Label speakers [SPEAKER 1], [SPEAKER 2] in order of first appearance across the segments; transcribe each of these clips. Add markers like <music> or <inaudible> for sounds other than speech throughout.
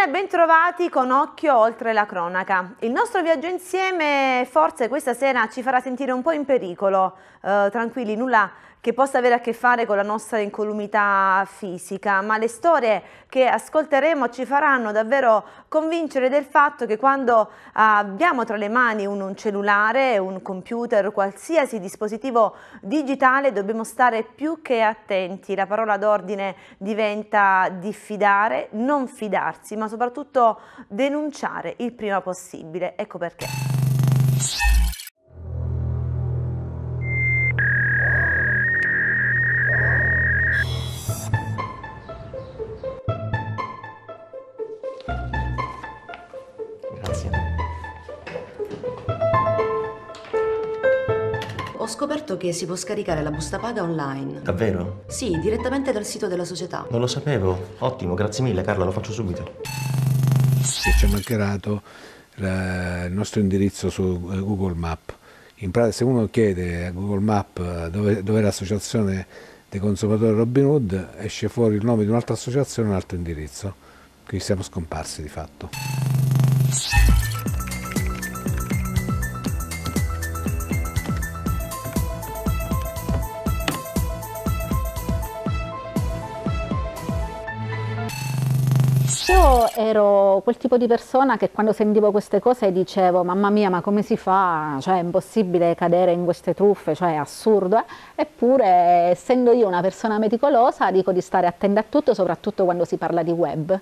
[SPEAKER 1] Buonasera e bentrovati con Occhio Oltre la Cronaca. Il nostro viaggio insieme forse questa sera ci farà sentire un po' in pericolo, eh, tranquilli, nulla che possa avere a che fare con la nostra incolumità fisica, ma le storie che ascolteremo ci faranno davvero convincere del fatto che quando abbiamo tra le mani un, cellulare, un computer, qualsiasi dispositivo digitale dobbiamo stare più che attenti. La parola d'ordine diventa diffidare, non fidarsi, ma soprattutto denunciare il prima possibile. Ecco perché.
[SPEAKER 2] Scoperto che si può scaricare la busta paga online.
[SPEAKER 3] Davvero?
[SPEAKER 2] Sì, direttamente dal sito della società.
[SPEAKER 3] Non lo sapevo. Ottimo, grazie mille Carla, lo faccio subito.
[SPEAKER 4] Sì, ci ha mancerato il nostro indirizzo su eh, Google Map. In pratica, se uno chiede a Google Map eh, dove, dove è l'associazione dei consumatori Robin Hood, esce fuori il nome di un'altra associazione e un altro indirizzo. Quindi siamo scomparsi di fatto.
[SPEAKER 5] Io ero quel tipo di persona che quando sentivo queste cose dicevo mamma mia ma come si fa, cioè è impossibile cadere in queste truffe, cioè è assurdo, eh? eppure essendo io una persona meticolosa dico di stare attenta a tutto, soprattutto quando si parla di web.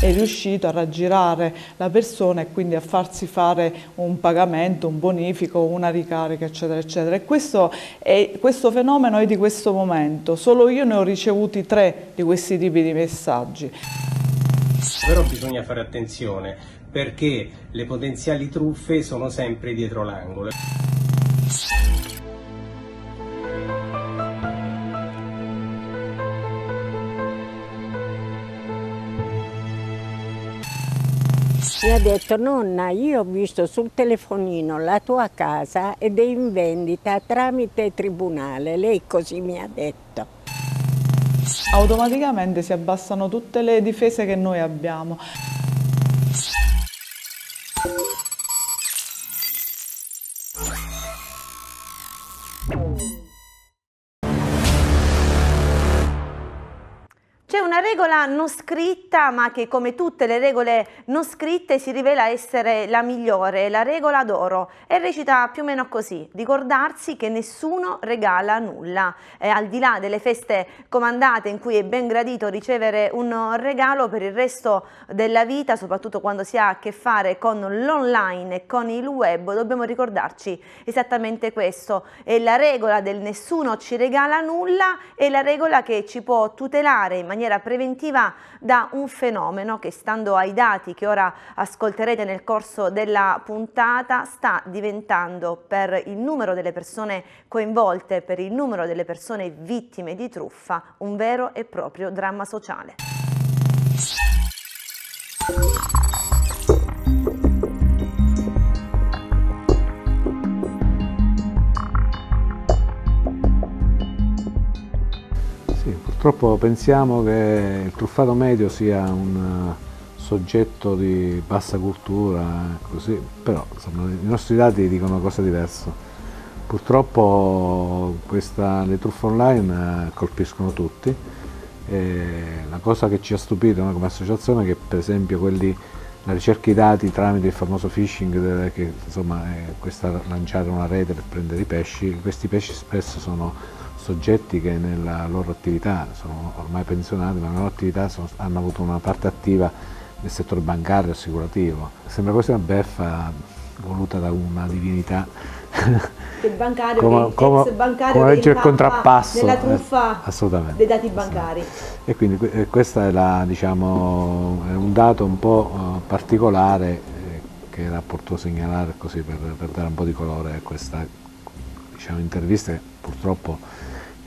[SPEAKER 6] È riuscito a raggirare la persona e quindi a farsi fare un pagamento, un bonifico, una ricarica eccetera eccetera e questo, è, questo fenomeno è di questo momento, solo io ne ho ricevuti tre di questi tipi di messaggi.
[SPEAKER 7] Però bisogna fare attenzione perché le potenziali truffe sono sempre dietro l'angolo.
[SPEAKER 8] Mi ha detto, nonna, io ho visto sul telefonino la tua casa ed è in vendita tramite tribunale. Lei così mi ha detto.
[SPEAKER 6] Automaticamente si abbassano tutte le difese che noi abbiamo.
[SPEAKER 1] Una regola non scritta ma che come tutte le regole non scritte si rivela essere la migliore, la regola d'oro. E recita più o meno così, ricordarsi che nessuno regala nulla, e al di là delle feste comandate in cui è ben gradito ricevere un regalo per il resto della vita, soprattutto quando si ha a che fare con l'online e con il web, dobbiamo ricordarci esattamente questo, è la regola del nessuno ci regala nulla, è la regola che ci può tutelare in maniera preventiva da un fenomeno che stando ai dati che ora ascolterete nel corso della puntata sta diventando per il numero delle persone coinvolte, per il numero delle persone vittime di truffa un vero e proprio dramma sociale.
[SPEAKER 4] Purtroppo pensiamo che il truffato medio sia un eh, soggetto di bassa cultura, così, però insomma, i nostri dati dicono cose diverse. Purtroppo questa, le truffe online eh, colpiscono tutti. E la cosa che ci ha stupito no, come associazione è che per esempio quelli, la ricerca dei dati tramite il famoso phishing, che insomma è questa lanciare una rete per prendere i pesci, questi pesci spesso sono soggetti che nella loro attività sono ormai pensionati, ma nella loro attività sono, hanno avuto una parte attiva nel settore bancario e assicurativo. Sembra quasi una beffa voluta da una divinità.
[SPEAKER 1] Il bancario
[SPEAKER 4] come,
[SPEAKER 1] che,
[SPEAKER 4] come,
[SPEAKER 1] bancario
[SPEAKER 4] come legge il contrappasso
[SPEAKER 1] della truffa
[SPEAKER 4] eh,
[SPEAKER 1] dei dati bancari.
[SPEAKER 4] E quindi eh, questo è, la, diciamo, è, un dato un po' uh, particolare eh, che era opportuno segnalare così per, per, dare un po' di colore a questa diciamo, intervista che purtroppo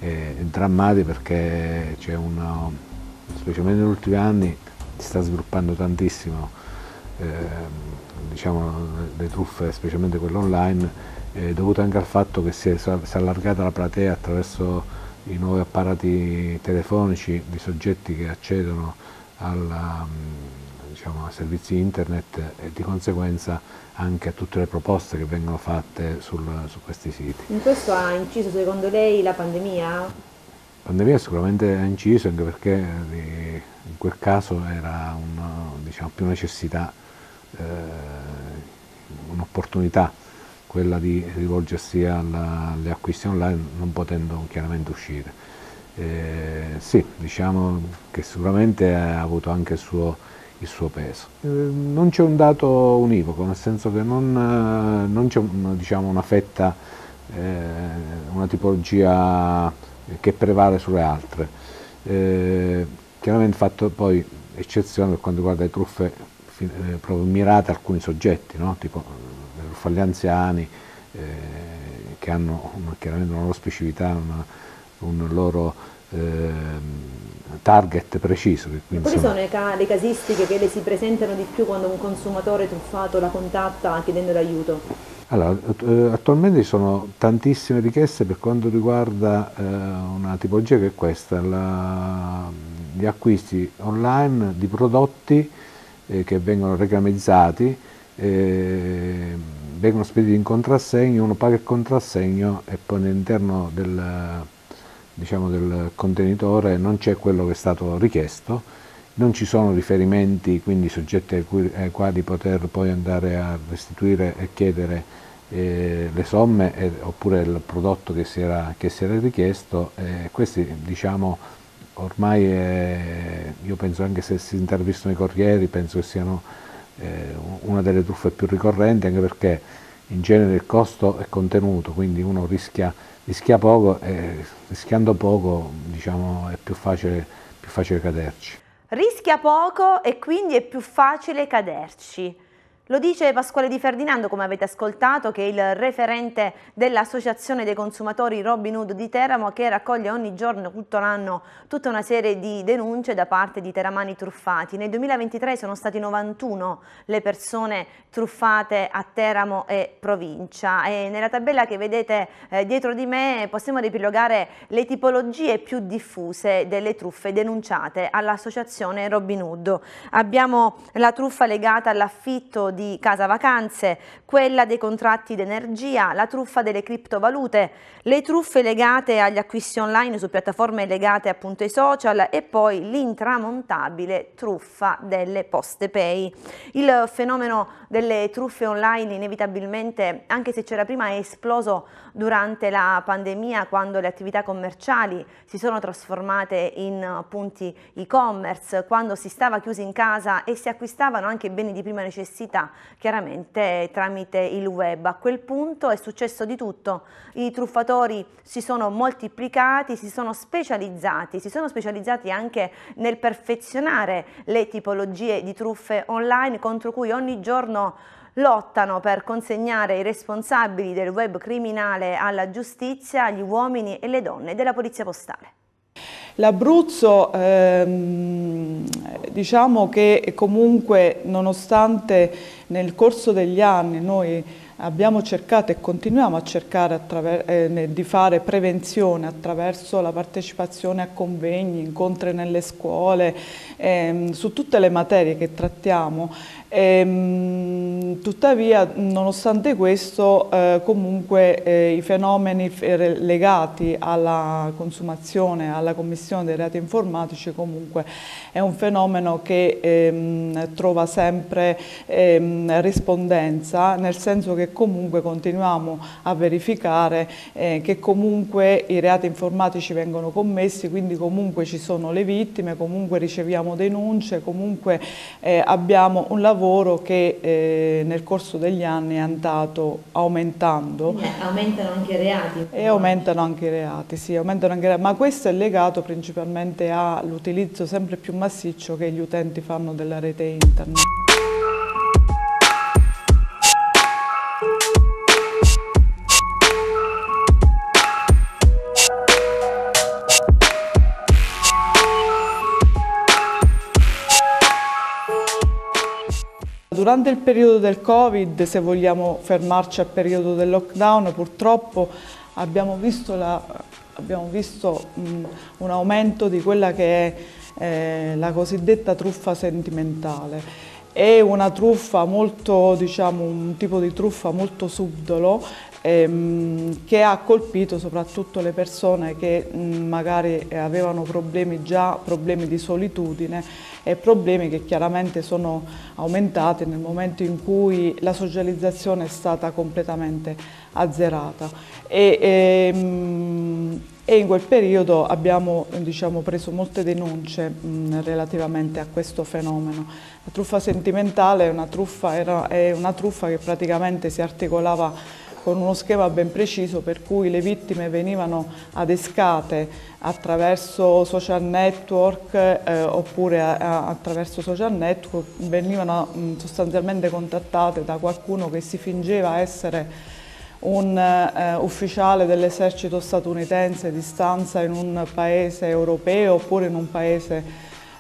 [SPEAKER 4] è, drammatico perché c'è un, specialmente negli ultimi anni, si sta sviluppando tantissimo eh, diciamo, le truffe, specialmente quelle online, eh, dovute anche al fatto che si è, si è allargata la platea attraverso i nuovi apparati telefonici di soggetti che accedono alla, diciamo, a servizi internet e di conseguenza anche a tutte le proposte che vengono fatte sul, su questi siti.
[SPEAKER 1] In questo ha inciso secondo lei la pandemia?
[SPEAKER 4] La pandemia sicuramente ha inciso anche perché in quel caso era un, diciamo, più necessità, eh, un'opportunità quella di rivolgersi alla, alle acquisti online non potendo chiaramente uscire. Eh, sì, diciamo che sicuramente ha avuto anche il suo, il suo peso. Eh, non c'è un dato univoco, nel senso che non, eh, non c'è diciamo, una fetta, eh, una tipologia che prevale sulle altre. Eh, chiaramente fatto poi eccezione per quanto riguarda le truffe proprio mirate a alcuni soggetti, no? tipo truffa agli anziani, che hanno una, chiaramente una loro specificità, una, un loro eh, target preciso.
[SPEAKER 1] Quindi, Quali sono le, ca le, casistiche che le si presentano di più quando un consumatore truffato la contatta chiedendo l'aiuto?
[SPEAKER 4] Allora, eh, attualmente ci sono tantissime richieste per quanto riguarda eh, una tipologia che è questa, la, gli acquisti online di prodotti eh, che vengono reclamizzati, eh, vengono spediti in contrassegno, uno paga il contrassegno e poi all'interno del, diciamo, del contenitore non c'è quello che è stato richiesto, non ci sono riferimenti, quindi soggetti ai, cui, ai quali poter poi andare a restituire e chiedere eh, le somme eh, oppure il prodotto che si era, che si era richiesto. Eh, questi diciamo ormai io penso anche se si intervistano i corrieri, penso che siano eh, una delle truffe più ricorrenti anche perché in genere il costo è contenuto, quindi uno rischia rischia poco e rischiando poco diciamo, è più facile, più facile caderci.
[SPEAKER 1] Rischia poco e quindi è più facile caderci. Lo dice Pasquale Di Ferdinando, come avete ascoltato, che è il referente dell'Associazione dei consumatori Robin Hood di Teramo, che raccoglie ogni giorno, tutto l'anno, tutta una serie di denunce da parte di teramani truffati. Nel 2023 sono stati 91 le persone truffate a Teramo e provincia. E nella tabella che vedete eh, dietro di me possiamo riepilogare le tipologie più diffuse delle truffe denunciate all'Associazione Robin Hood. Abbiamo la truffa legata all'affitto di di casa vacanze, quella dei contratti d'energia, la truffa delle criptovalute, le truffe legate agli acquisti online su piattaforme legate appunto ai social e poi l'intramontabile truffa delle poste pay. Il fenomeno delle truffe online inevitabilmente, anche se c'era prima, è esploso durante la pandemia quando le attività commerciali si sono trasformate in punti e-commerce, quando si stava chiusi in casa e si acquistavano anche beni di prima necessità, chiaramente tramite il web. A quel punto è successo di tutto, i truffatori si sono moltiplicati, si sono specializzati, si sono specializzati anche nel perfezionare le tipologie di truffe online contro cui ogni giorno lottano per consegnare i responsabili del web criminale alla giustizia, gli uomini e le donne della Polizia Postale.
[SPEAKER 6] L'Abruzzo ehm, diciamo che comunque nonostante nel corso degli anni noi abbiamo cercato e continuiamo a cercare eh, di fare prevenzione attraverso la partecipazione a convegni, incontri nelle scuole, ehm, su tutte le materie che trattiamo. Ehm, tuttavia, nonostante questo, eh, comunque eh, i fenomeni legati alla consumazione, alla commissione dei reati informatici, comunque è un fenomeno che ehm, trova sempre ehm, rispondenza, nel senso che comunque continuiamo a verificare eh, che comunque i reati informatici vengono commessi, quindi comunque ci sono le vittime, comunque riceviamo denunce, comunque eh, abbiamo un lavoro che eh, nel corso degli anni è andato aumentando.
[SPEAKER 1] Quindi aumentano anche i reati?
[SPEAKER 6] E aumentano anche i reati, sì, aumentano anche i reati, ma questo è legato principalmente all'utilizzo sempre più massiccio che gli utenti fanno della rete internet. Durante il periodo del Covid, se vogliamo fermarci al periodo del lockdown, purtroppo abbiamo visto, la, abbiamo visto mh, un aumento di quella che è eh, la cosiddetta truffa sentimentale. È una truffa molto, diciamo, un tipo di truffa molto subdolo ehm, che ha colpito soprattutto le persone che mh, magari avevano problemi già, problemi di solitudine e problemi che chiaramente sono aumentati nel momento in cui la socializzazione è stata completamente azzerata. E, ehm, e in quel periodo abbiamo diciamo, preso molte denunce mh, relativamente a questo fenomeno. La truffa sentimentale è una truffa, era, è una truffa che praticamente si articolava con uno schema ben preciso per cui le vittime venivano adescate attraverso social network eh, oppure a, a, attraverso social network venivano mh, sostanzialmente contattate da qualcuno che si fingeva essere un eh, ufficiale dell'esercito statunitense di stanza in un paese europeo oppure in un paese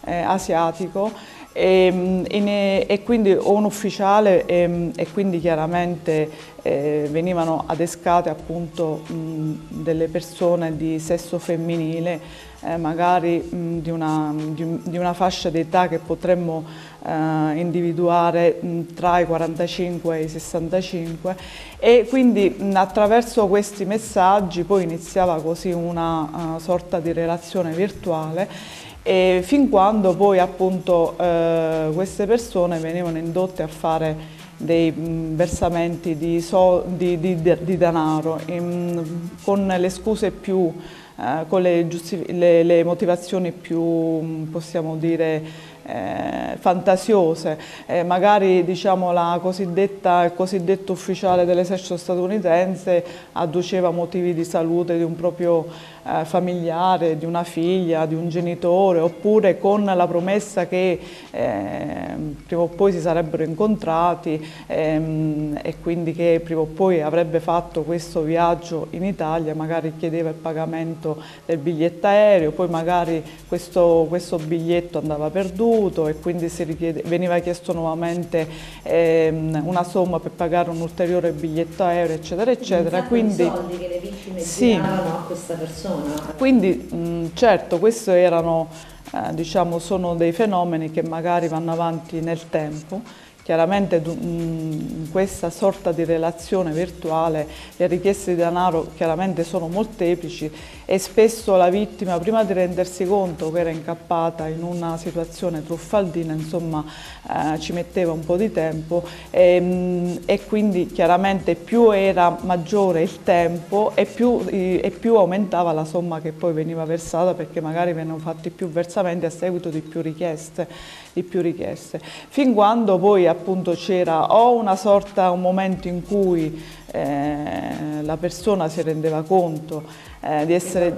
[SPEAKER 6] eh, asiatico e, ehm, e, e, quindi o un ufficiale e, ehm, e quindi chiaramente eh, venivano adescate appunto mh, delle persone di sesso femminile eh, magari mh, di, una, di, di, una, fascia d'età che potremmo eh, individuare mh, tra i 45 e i 65 e quindi attraverso questi messaggi poi iniziava così una uh, sorta di relazione virtuale e fin quando poi appunto eh, queste persone venivano indotte a fare dei mh, versamenti di, so, di, di, di denaro in, con le scuse più, eh, con le, le, le motivazioni più, possiamo dire, eh, fantasiose, eh, magari diciamo, il cosiddetto ufficiale dell'esercito statunitense adduceva motivi di salute di un proprio eh, familiare, di una figlia, di un genitore, oppure con la promessa che eh, prima o poi si sarebbero incontrati ehm, e quindi che prima o poi avrebbe fatto questo viaggio in Italia, magari chiedeva il pagamento del biglietto aereo, poi magari questo, questo biglietto andava perduto e quindi richiede, veniva chiesto nuovamente ehm, una somma per pagare un ulteriore biglietto aereo, eccetera, eccetera.
[SPEAKER 1] Quindi, soldi che le vittime sì, a questa persona persona.
[SPEAKER 6] Quindi mh, certo, questi erano, eh, diciamo, sono dei fenomeni che magari vanno avanti nel tempo Chiaramente in questa sorta di relazione virtuale le richieste di denaro chiaramente sono molteplici e spesso la vittima prima di rendersi conto che era incappata in una situazione truffaldina insomma eh, ci metteva un po' di tempo e, e, quindi chiaramente più era maggiore il tempo e più, e più aumentava la somma che poi veniva versata perché magari venivano fatti più versamenti a seguito di più richieste di più richieste, fin quando poi appunto c'era o una sorta, un momento in cui eh, la persona si rendeva conto eh, di essere,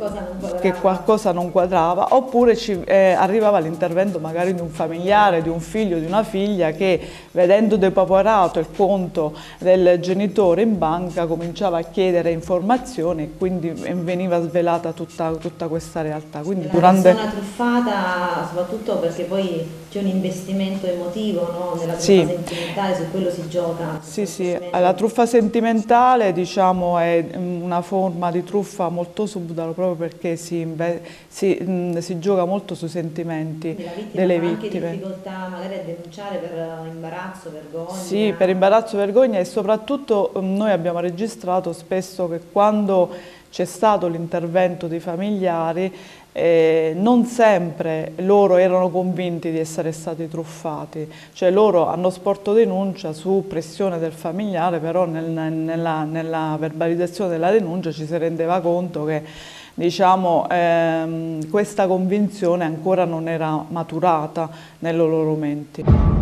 [SPEAKER 6] che, qualcosa non quadrava, oppure ci, eh, arrivava l'intervento magari di un familiare, di un figlio, di una figlia che vedendo depopolato il conto del genitore in banca cominciava a chiedere informazioni e quindi veniva svelata tutta, tutta questa realtà.
[SPEAKER 1] Quindi la durante... persona truffata soprattutto perché poi c'è un investimento emotivo no? nella truffa sì. sentimentale, su quello si gioca.
[SPEAKER 6] Sì, sì, la truffa sentimentale diciamo, è una forma di truffa molto subdolo proprio perché si, si, mh, si gioca molto sui sentimenti delle vittime.
[SPEAKER 1] anche difficoltà magari a denunciare per imbarazzo, vergogna?
[SPEAKER 6] Sì, per imbarazzo, vergogna e soprattutto mh, noi abbiamo registrato spesso che quando c'è stato l'intervento dei familiari eh, non sempre loro erano convinti di essere stati truffati, cioè loro hanno sporto denuncia su pressione del familiare, però nel, nella, nella, verbalizzazione della denuncia ci si rendeva conto che diciamo, ehm, questa convinzione ancora non era maturata nei loro menti.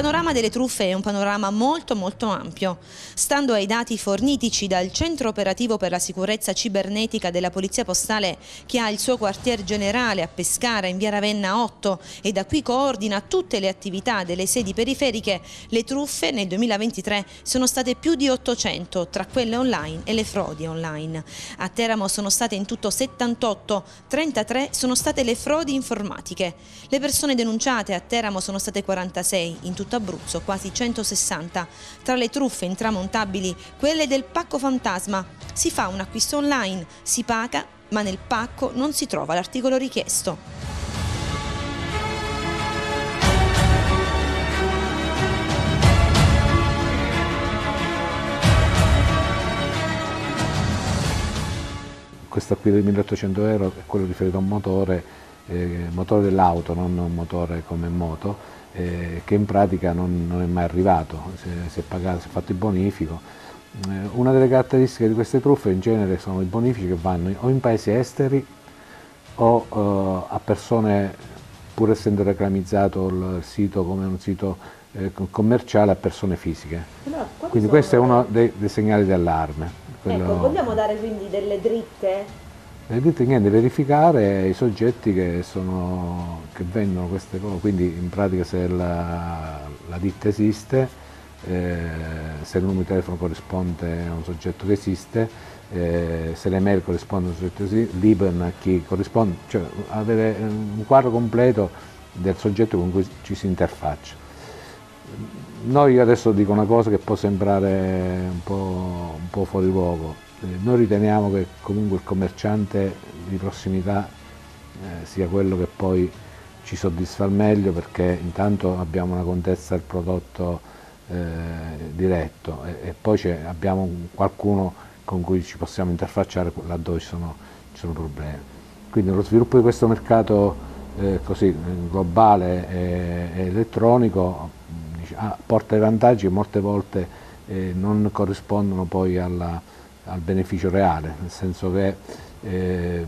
[SPEAKER 9] Panorama delle truffe è un panorama molto molto ampio. Stando ai dati fornitici dal Centro Operativo per la Sicurezza Cibernetica della Polizia Postale che ha il suo quartier generale a Pescara in via Ravenna 8 e da qui coordina tutte le attività delle sedi periferiche, le truffe nel 2023 sono state più di 800 tra quelle online e le frodi online. A Teramo sono state in tutto 78, 33 sono state le frodi informatiche. Le persone denunciate a Teramo sono state 46, in tutto Abruzzo quasi 160. Tra le truffe intramontabili, quelle del pacco fantasma. Si fa un acquisto online, si paga, ma nel pacco non si trova l'articolo richiesto.
[SPEAKER 4] questo acquisto di 1800 euro è quello riferito a un motore, eh, motore dell'auto, non un motore come moto, eh, che in pratica non, non, è mai arrivato, si, si, è pagato, si è fatto il bonifico. Eh, una delle caratteristiche di queste truffe in genere sono i bonifici che vanno o in paesi esteri o eh, a persone, pur essendo reclamizzato il sito come un sito eh, commerciale, a persone fisiche. Quindi questo è uno dei, dei segnali d'allarme.
[SPEAKER 1] Quello... Ecco, vogliamo dare quindi delle dritte?
[SPEAKER 4] Le dritte niente, verificare i soggetti che, sono, che vendono queste cose, quindi in pratica se la, la ditta esiste, eh, se il numero di telefono corrisponde a un soggetto che esiste, eh, se l'email corrisponde a un soggetto che esiste, l'IBAN a chi corrisponde, cioè avere un quadro completo del soggetto con cui ci si interfaccia. Noi adesso dico una cosa che può sembrare un po', un po fuori luogo, eh, noi riteniamo che comunque il commerciante di prossimità eh, sia quello che poi ci soddisfa al meglio perché intanto abbiamo una contezza del prodotto eh, diretto e, e poi abbiamo qualcuno con cui ci possiamo interfacciare laddove ci sono, ci sono problemi. Quindi lo sviluppo di questo mercato eh, così, globale e, e elettronico ha, porta dei vantaggi che molte volte eh, non corrispondono poi alla, al beneficio reale, nel senso che eh,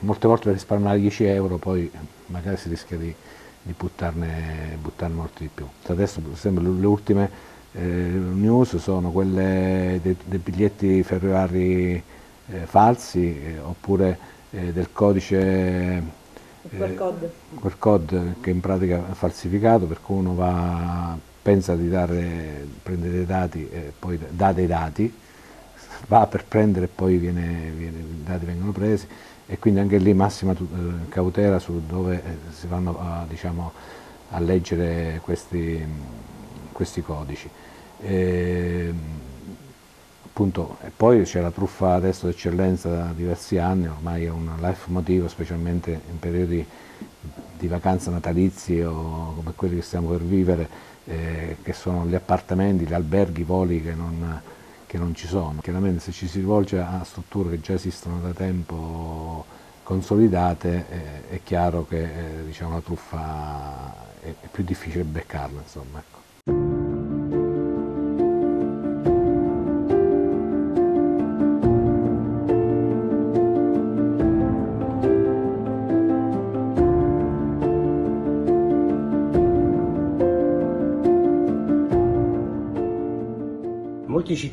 [SPEAKER 4] molte volte per risparmiare 10 euro poi magari si rischia di, di buttarne, buttarne molti di più. Adesso per esempio le ultime eh, news sono quelle dei, dei biglietti ferroviari eh, falsi eh, oppure eh, del codice
[SPEAKER 1] quel code.
[SPEAKER 4] code che in pratica è falsificato per cui uno va, pensa di dare, prendere dei dati e poi dà dei dati, va per prendere e poi viene, viene, i dati vengono presi e quindi anche lì massima eh, cautela su dove eh, si vanno a, diciamo, a leggere questi, questi codici. E, appunto, e poi c'è la truffa adesso d'eccellenza da diversi anni, ormai è un life motivo, specialmente in periodi di vacanze natalizie o come quelli che stiamo per vivere, eh, che sono gli appartamenti, gli alberghi, i voli che non, che non ci sono. Chiaramente se ci si rivolge a strutture che già esistono da tempo consolidate eh, è chiaro che eh, diciamo, la truffa è, è, più difficile beccarla. Insomma, ecco.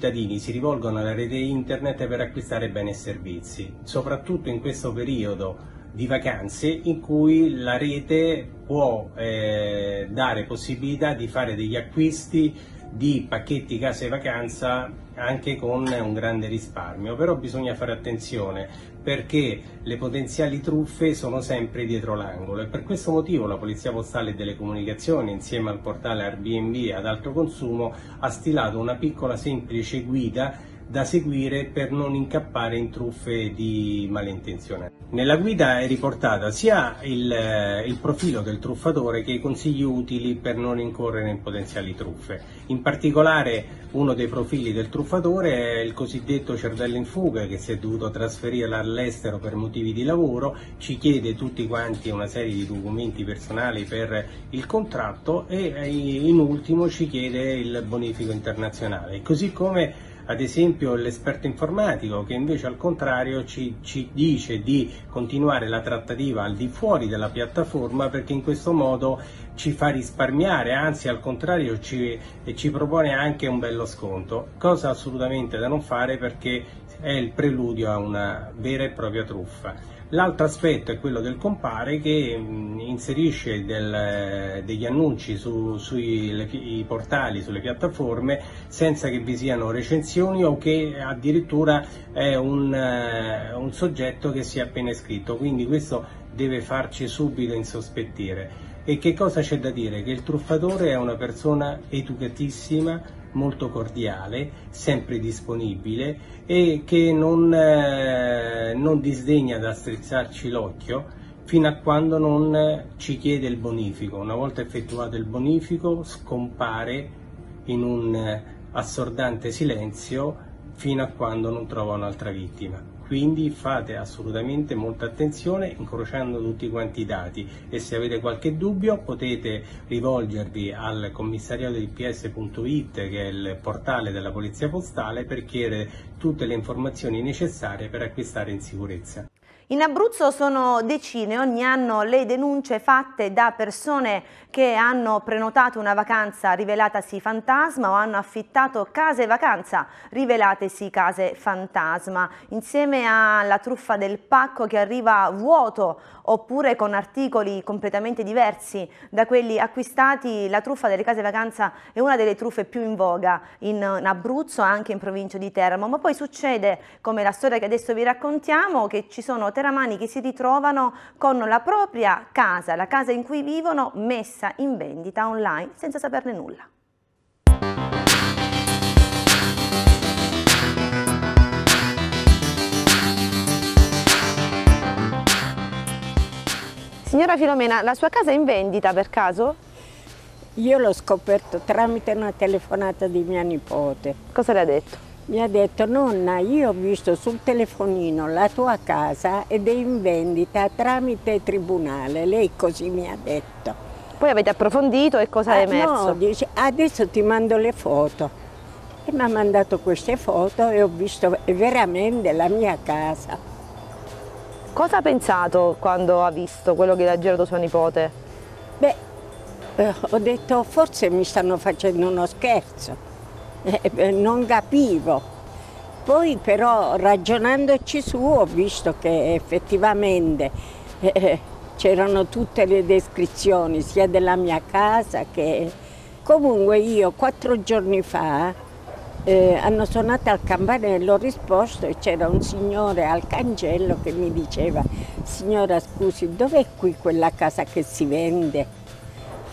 [SPEAKER 7] Cittadini si rivolgono alla rete internet per acquistare beni e servizi, soprattutto in questo periodo di vacanze in cui la rete può eh, dare possibilità di fare degli acquisti di pacchetti casa e vacanza anche con un grande risparmio, però bisogna fare attenzione perché le potenziali truffe sono sempre dietro l'angolo. E per questo motivo la Polizia Postale e delle Comunicazioni insieme al portale Airbnb ad altro consumo ha stilato una piccola semplice guida da seguire per non incappare in truffe di malintenzionati. Nella guida è riportata sia il, eh, il, profilo del truffatore che i consigli utili per non incorrere in potenziali truffe. In particolare uno dei profili del truffatore è il cosiddetto cervello in fuga che si è dovuto trasferire all'estero per motivi di lavoro, ci chiede tutti quanti una serie di documenti personali per il contratto e eh, in ultimo ci chiede il bonifico internazionale. Così come ad esempio l'esperto informatico che invece al contrario ci, ci, dice di continuare la trattativa al di fuori della piattaforma perché in questo modo ci fa risparmiare, anzi al contrario ci, ci propone anche un bello sconto, cosa assolutamente da non fare perché è il preludio a una vera e propria truffa. L'altro aspetto è quello del compare che mh, inserisce del, degli annunci su, sui portali, sulle piattaforme senza che vi siano recensioni o che addirittura è un, uh, un soggetto che si è appena iscritto, quindi questo deve farci subito insospettire. E che cosa c'è da dire? Che il truffatore è una persona educatissima, molto cordiale, sempre disponibile e che non, eh, non disdegna da strizzarci l'occhio fino a quando non ci chiede il bonifico. Una volta effettuato il bonifico scompare in un assordante silenzio fino a quando non trova un'altra vittima quindi fate assolutamente molta attenzione incrociando tutti quanti i dati e se avete qualche dubbio potete rivolgervi al commissariato di ps.it che è il portale della polizia postale per chiedere tutte le informazioni necessarie per acquistare in sicurezza.
[SPEAKER 1] In Abruzzo sono decine ogni anno le denunce fatte da persone che hanno prenotato una vacanza rivelatasi fantasma o hanno affittato case vacanza rivelatesi case fantasma, insieme alla truffa del pacco che arriva vuoto oppure con articoli completamente diversi da quelli acquistati, la truffa delle case vacanza è una delle truffe più in voga in, Abruzzo, anche in provincia di Teramo, ma poi succede, come la storia che adesso vi raccontiamo, che ci sono teramani che si ritrovano con la propria casa, la casa in cui vivono, messa in vendita online senza saperne nulla. Signora Filomena, la sua casa è in vendita per caso?
[SPEAKER 8] Io l'ho scoperto tramite una telefonata di mia nipote.
[SPEAKER 1] Cosa le ha detto?
[SPEAKER 8] Mi ha detto, nonna, io ho visto sul telefonino la tua casa ed è in vendita tramite tribunale. Lei così mi ha detto.
[SPEAKER 1] Poi avete approfondito e cosa è emerso?
[SPEAKER 8] No, dice, adesso ti mando le foto. E mi ha mandato queste foto e ho visto veramente la mia casa.
[SPEAKER 1] Cosa ha pensato quando ha visto quello che ha girato sua nipote?
[SPEAKER 8] Beh, eh, ho detto forse mi stanno facendo uno scherzo, eh, eh, non capivo. Poi però ragionandoci su ho visto che effettivamente c'erano tutte le descrizioni sia della mia casa che... Comunque io quattro giorni fa eh, hanno suonato al campanello, ho risposto e c'era un signore al cancello che mi diceva signora scusi dov'è qui quella casa che si vende?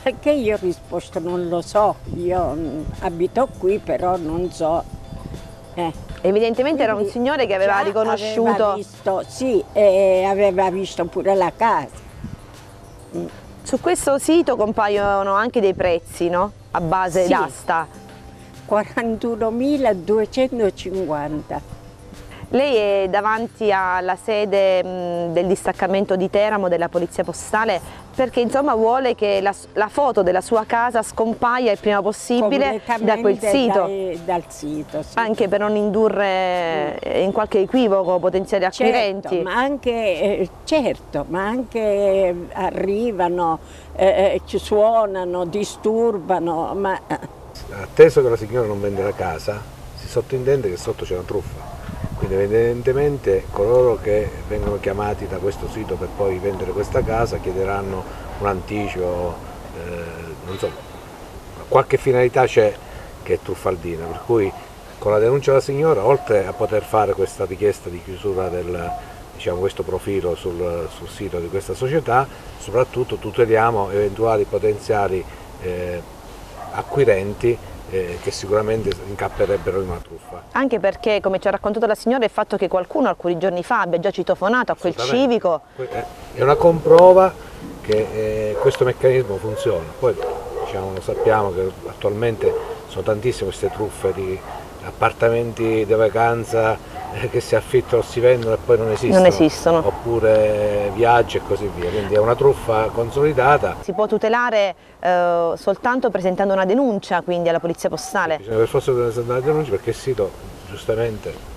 [SPEAKER 8] Perché io ho risposto non lo so, io mm, abito qui però non so.
[SPEAKER 1] Eh. Evidentemente Quindi era un signore che aveva riconosciuto...
[SPEAKER 8] Aveva visto, sì, e aveva visto pure la casa.
[SPEAKER 1] Mm. Su questo sito compaiono anche dei prezzi, no? A base sì. d'asta.
[SPEAKER 8] 41.250.
[SPEAKER 1] Lei è davanti alla sede del distaccamento di Teramo della Polizia Postale perché insomma vuole che la, la foto della sua casa scompaia il prima possibile da quel sito.
[SPEAKER 8] Dai, dal sito sì.
[SPEAKER 1] Anche per non indurre mm. in qualche equivoco potenziali certo, acquirenti.
[SPEAKER 8] ma anche, eh, certo, ma anche arrivano, eh, eh ci suonano, disturbano. Ma, eh
[SPEAKER 4] atteso che la signora non vende la casa, si sottintende che sotto c'è una truffa. Quindi evidentemente coloro che vengono chiamati da questo sito per poi vendere questa casa chiederanno un anticipo, eh, non so, qualche finalità c'è che è truffaldina, per cui con la denuncia della signora, oltre a poter fare questa richiesta di chiusura del diciamo, questo profilo sul, sul, sito di questa società, soprattutto tuteliamo eventuali potenziali eh, acquirenti eh, che sicuramente incapperebbero in una truffa.
[SPEAKER 1] Anche perché, come ci ha raccontato la signora, il fatto che qualcuno alcuni giorni fa abbia già citofonato a quel civico...
[SPEAKER 4] È una comprova che eh, questo meccanismo funziona. Poi diciamo, sappiamo che attualmente sono tantissime queste truffe di appartamenti di vacanza eh, che si affittano o si vendono e poi non esistono.
[SPEAKER 1] non esistono.
[SPEAKER 4] Oppure viaggi e così via, quindi è una truffa consolidata.
[SPEAKER 1] Si può tutelare eh, soltanto presentando una denuncia quindi alla polizia postale?
[SPEAKER 4] Bisogna per forza presentare una denuncia perché il sito giustamente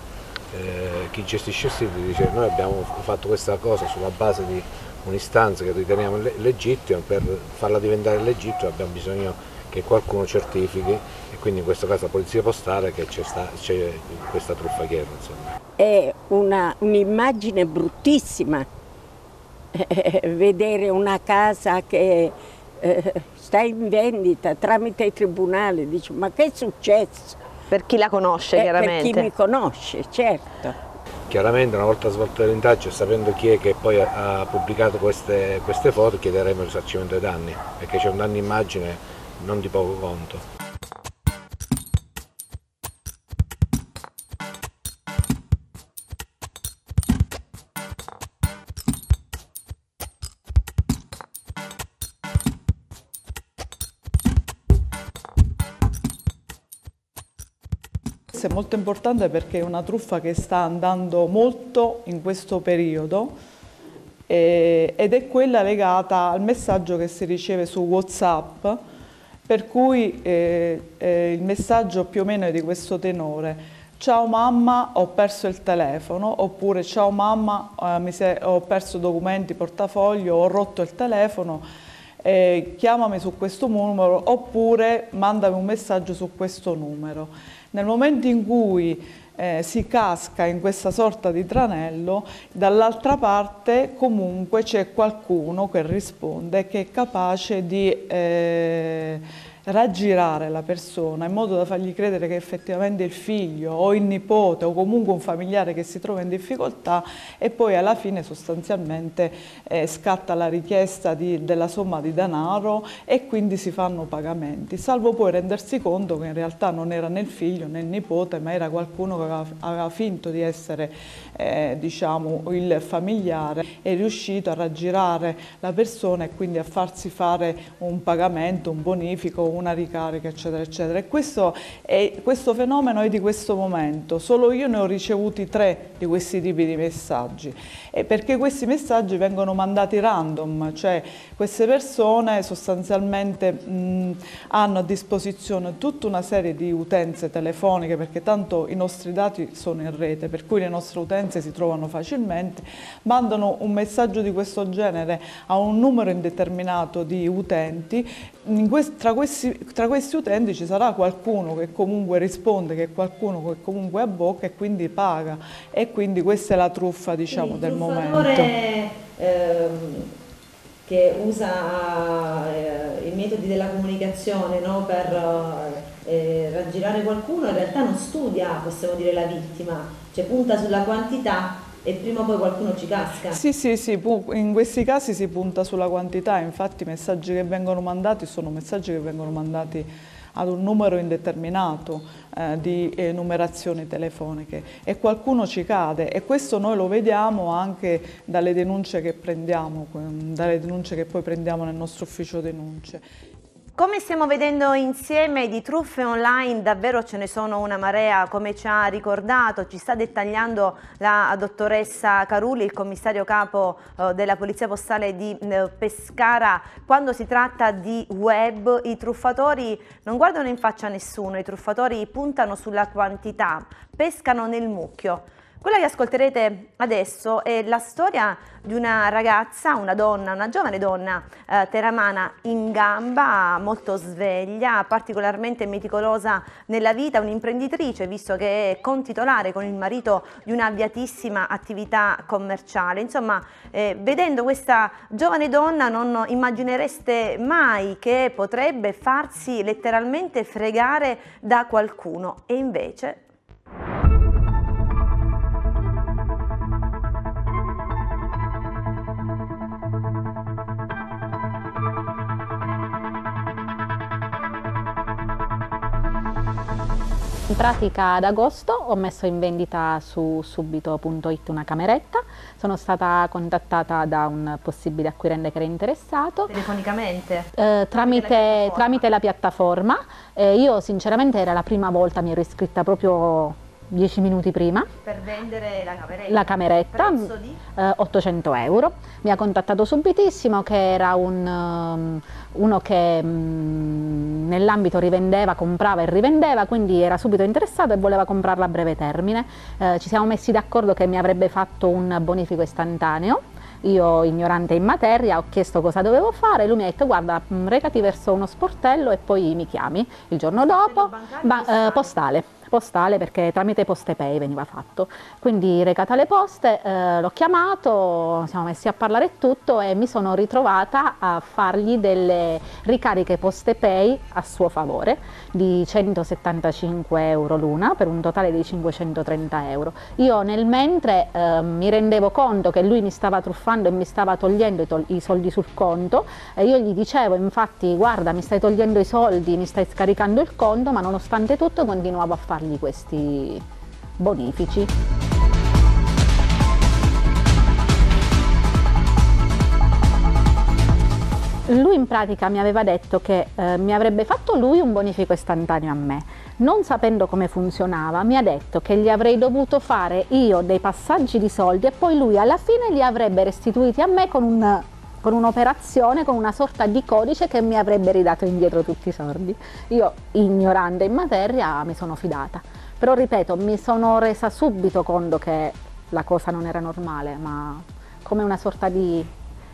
[SPEAKER 4] eh, chi gestisce il sito dice noi abbiamo fatto questa cosa sulla base di un'istanza che riteniamo legittima, per farla diventare legittima abbiamo bisogno che qualcuno certifichi quindi in questo caso la polizia postale che c'è, questa truffachiera. Insomma.
[SPEAKER 8] È un'immagine un bruttissima eh, vedere una casa che eh, sta in vendita tramite i tribunali, dice ma che è successo?
[SPEAKER 1] Per chi la conosce eh, chiaramente.
[SPEAKER 8] Per chi mi conosce, certo.
[SPEAKER 4] Chiaramente una volta svolto l'indagine, sapendo chi è che poi ha pubblicato queste, queste foto, chiederemo il risarcimento dei danni, perché c'è un danno immagine non di poco conto.
[SPEAKER 6] È molto importante perché è una truffa che sta andando molto in questo periodo eh, ed è quella legata al messaggio che si riceve su Whatsapp per cui eh, eh, il messaggio più o meno è di questo tenore ciao mamma ho perso il telefono oppure ciao mamma eh, ho perso documenti, portafoglio, ho rotto il telefono eh, chiamami su questo numero oppure mandami un messaggio su questo numero. Nel momento in cui eh, si casca in questa sorta di tranello, dall'altra parte comunque c'è qualcuno che risponde, che è capace di eh, raggirare la persona in modo da fargli credere che effettivamente il figlio o il nipote o comunque un familiare che si trova in difficoltà e poi alla fine sostanzialmente eh, scatta la richiesta di, della somma di denaro e quindi si fanno pagamenti, salvo poi rendersi conto che in realtà non era né il figlio né il nipote ma era qualcuno che aveva, aveva finto di essere eh, diciamo, il familiare, è riuscito a raggirare la persona e quindi a farsi fare un pagamento, un bonifico, una ricarica, eccetera, eccetera. E questo, è, questo fenomeno è di questo momento, solo io ne ho ricevuti tre di questi tipi di messaggi, e perché questi messaggi vengono mandati random, cioè queste persone sostanzialmente mh, hanno a disposizione tutta una serie di utenze telefoniche, perché tanto i nostri dati sono in rete, per cui le nostre utenze si trovano facilmente, mandano un messaggio di questo genere a un numero indeterminato di utenti, quest tra, questi, tra, questi, utenti ci sarà qualcuno che comunque risponde, che qualcuno che comunque abbocca e quindi paga e quindi questa è la truffa diciamo, del momento.
[SPEAKER 1] Ehm, che usa eh, i metodi della comunicazione no, per eh, raggirare qualcuno in realtà non studia, possiamo dire, la vittima, cioè punta sulla quantità e prima o poi qualcuno ci casca.
[SPEAKER 6] Sì, sì, sì, in questi casi si punta sulla quantità, infatti i messaggi che vengono mandati sono messaggi che vengono mandati ad un numero indeterminato eh, di eh, numerazioni telefoniche e qualcuno ci cade e questo noi lo vediamo anche dalle denunce che prendiamo, dalle denunce che poi prendiamo nel nostro ufficio denunce.
[SPEAKER 1] Come stiamo vedendo insieme di truffe online davvero ce ne sono una marea, come ci ha ricordato, ci sta dettagliando la dottoressa Carulli, il commissario capo eh, della Polizia Postale di eh, Pescara. Quando si tratta di web i truffatori non guardano in faccia a nessuno, i truffatori puntano sulla quantità, pescano nel mucchio. Quella che ascolterete adesso è la storia di una ragazza, una donna, una giovane donna eh, teramana in gamba, molto sveglia, particolarmente meticolosa nella vita, un'imprenditrice visto che è contitolare con il marito di un'avviatissima attività commerciale. Insomma, eh, vedendo questa giovane donna non immaginereste mai che potrebbe farsi letteralmente fregare da qualcuno e invece
[SPEAKER 5] pratica ad agosto ho messo in vendita su subito.it una cameretta, sono stata contattata da un possibile acquirente che era interessato.
[SPEAKER 1] Telefonicamente?
[SPEAKER 5] Eh, tramite, la tramite, la piattaforma. Eh, io sinceramente era la prima volta, mi ero iscritta proprio 10 minuti prima.
[SPEAKER 1] Per vendere la cameretta?
[SPEAKER 5] La cameretta, eh, 800 euro. Mi ha contattato subitissimo che era un, um, uno che um, nell'ambito rivendeva, comprava e rivendeva, quindi era subito interessato e voleva comprarla a breve termine. Eh, ci siamo messi d'accordo che mi avrebbe fatto un bonifico istantaneo io, ignorante in materia, ho chiesto cosa dovevo fare, lui mi ha detto guarda mm, recati verso uno sportello e poi mi chiami. Il giorno dopo, ba- eh, postale postale perché tramite poste pay veniva fatto. Quindi recata alle poste, eh, l'ho chiamato, siamo messi a parlare e tutto e mi sono ritrovata a fargli delle ricariche poste pay a suo favore di 175 euro l'una per un totale di 530 euro. Io nel mentre eh, mi rendevo conto che lui mi stava truffando e mi stava togliendo i, tol- i soldi sul conto e io gli dicevo infatti guarda mi stai togliendo i soldi, mi stai scaricando il conto ma nonostante tutto continuavo a fargli questi bonifici. Lui in pratica mi aveva detto che eh, mi avrebbe fatto lui un bonifico istantaneo a me. Non sapendo come funzionava, mi ha detto che gli avrei dovuto fare io dei passaggi di soldi e poi lui alla fine li avrebbe restituiti a me con un con un'operazione, con una sorta di codice che mi avrebbe ridato indietro tutti i soldi. Io, ignorante in materia, mi sono fidata. Però ripeto, mi sono resa subito conto che la cosa non era normale, ma come una sorta di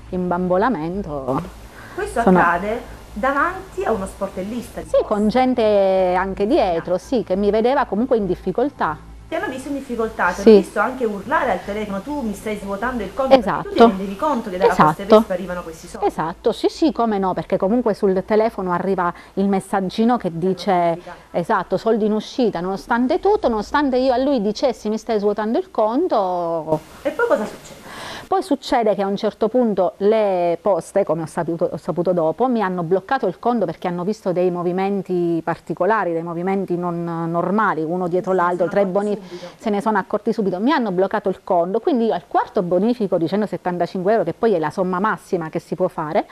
[SPEAKER 5] imbambolamento.
[SPEAKER 1] Questo sono... accade davanti a uno sportellista?
[SPEAKER 5] Sì, con gente anche dietro, sì, che mi vedeva comunque in difficoltà
[SPEAKER 1] ti hanno visto in difficoltà, ti
[SPEAKER 5] sì.
[SPEAKER 1] hanno visto anche urlare al telefono, tu mi stai svuotando il conto,
[SPEAKER 5] esatto.
[SPEAKER 1] tu ti rendi conto che dalla
[SPEAKER 5] esatto.
[SPEAKER 1] posta arrivano questi soldi.
[SPEAKER 5] Esatto, sì sì, come no, perché comunque sul telefono arriva il messaggino che dice, esatto, soldi in uscita, nonostante tutto, nonostante io a lui dicessi mi stai svuotando il conto.
[SPEAKER 1] E poi cosa succede?
[SPEAKER 5] Poi succede che a un certo punto le poste, come ho saputo, ho saputo, dopo, mi hanno bloccato il conto perché hanno visto dei movimenti particolari, dei movimenti non normali, uno dietro l'altro, tre bonifici, se ne sono accorti subito, mi hanno bloccato il conto, quindi io al quarto bonifico di 175 euro, che poi è la somma massima che si può fare,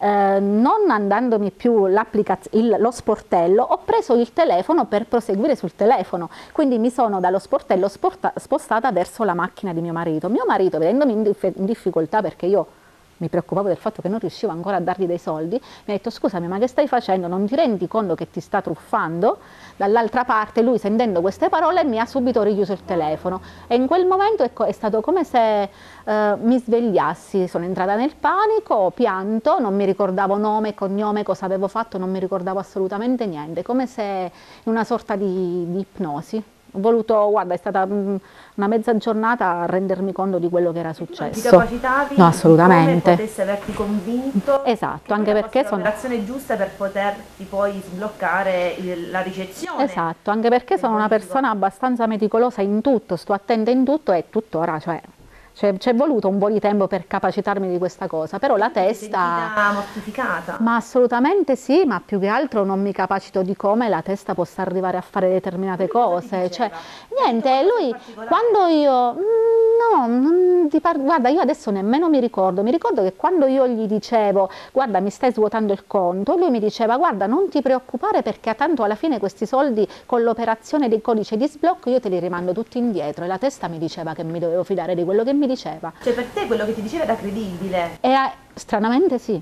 [SPEAKER 5] eh, non andandomi più il, lo sportello, ho preso il telefono per proseguire sul telefono, quindi mi sono dallo sportello spostata verso la macchina di mio marito. Mio marito, vedendomi in, dif in difficoltà perché io mi preoccupavo del fatto che non riuscivo ancora a dargli dei soldi, mi ha detto scusami ma che stai facendo, non ti rendi conto che ti sta truffando? Dall'altra parte lui sentendo queste parole mi ha subito richiuso il telefono. E in quel momento ecco, è stato come se eh, mi svegliassi, sono entrata nel panico, ho pianto, non mi ricordavo nome, cognome, cosa avevo fatto, non mi ricordavo assolutamente niente, come se in una sorta di, di ipnosi. Ho voluto, guarda, è stata mm, una mezza giornata a rendermi conto di quello che era successo.
[SPEAKER 1] Ti capacitavi
[SPEAKER 5] no, assolutamente.
[SPEAKER 1] come potesse averti convinto
[SPEAKER 5] esatto, anche perché sono
[SPEAKER 1] l'operazione giusta per poterti poi sbloccare il, la ricezione.
[SPEAKER 5] Esatto, anche perché sono una persona abbastanza meticolosa in tutto, sto attenta in tutto e tuttora, cioè cioè, ci è voluto un po' di tempo per capacitarmi di questa cosa, però la testa...
[SPEAKER 1] mortificata?
[SPEAKER 5] Ma assolutamente sì, ma più che altro non mi capacito di come la testa possa arrivare a fare determinate cose. Cioè, niente, lui quando io... Mm, no, par- guarda, io adesso nemmeno mi ricordo, mi ricordo che quando io gli dicevo guarda mi stai svuotando il conto, lui mi diceva guarda non ti preoccupare perché tanto alla fine questi soldi con l'operazione del codice di sblocco io te li rimando tutti indietro e la testa mi diceva che mi dovevo fidare di quello che mi diceva.
[SPEAKER 1] Cioè per te quello che ti diceva era credibile?
[SPEAKER 5] Era, stranamente sì.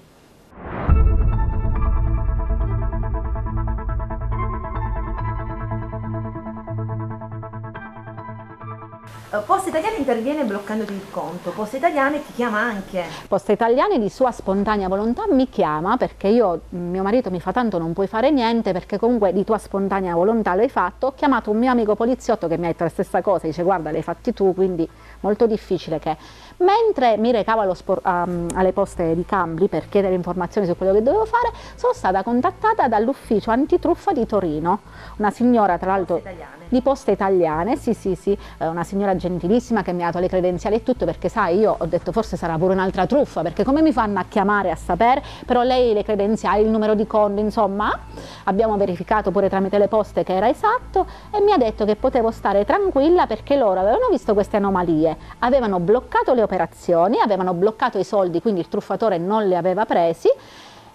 [SPEAKER 1] Eh, Poste Italiane interviene bloccandoti il conto, Poste Italiane ti chiama anche.
[SPEAKER 5] Poste Italiane di sua spontanea volontà mi chiama perché io, mio marito mi fa tanto non puoi fare niente perché comunque di tua spontanea volontà l'hai fatto. Ho chiamato un mio amico poliziotto che mi ha detto la stessa cosa, dice guarda l'hai fatti tu quindi molto difficile che... Mentre mi recavo um, alle poste di Cambri per chiedere informazioni su quello che dovevo fare, sono stata contattata dall'ufficio antitruffa di Torino, una signora tra l'altro di poste italiane, sì sì sì, eh, una signora gentilissima che mi ha dato le credenziali e tutto perché sai io ho detto forse sarà pure un'altra truffa perché come mi fanno a chiamare a sapere, però lei le credenziali, il numero di conto, insomma abbiamo verificato pure tramite le poste che era esatto e mi ha detto che potevo stare tranquilla perché loro avevano visto queste anomalie, avevano bloccato le operazioni, avevano bloccato i soldi, quindi il truffatore non li aveva presi.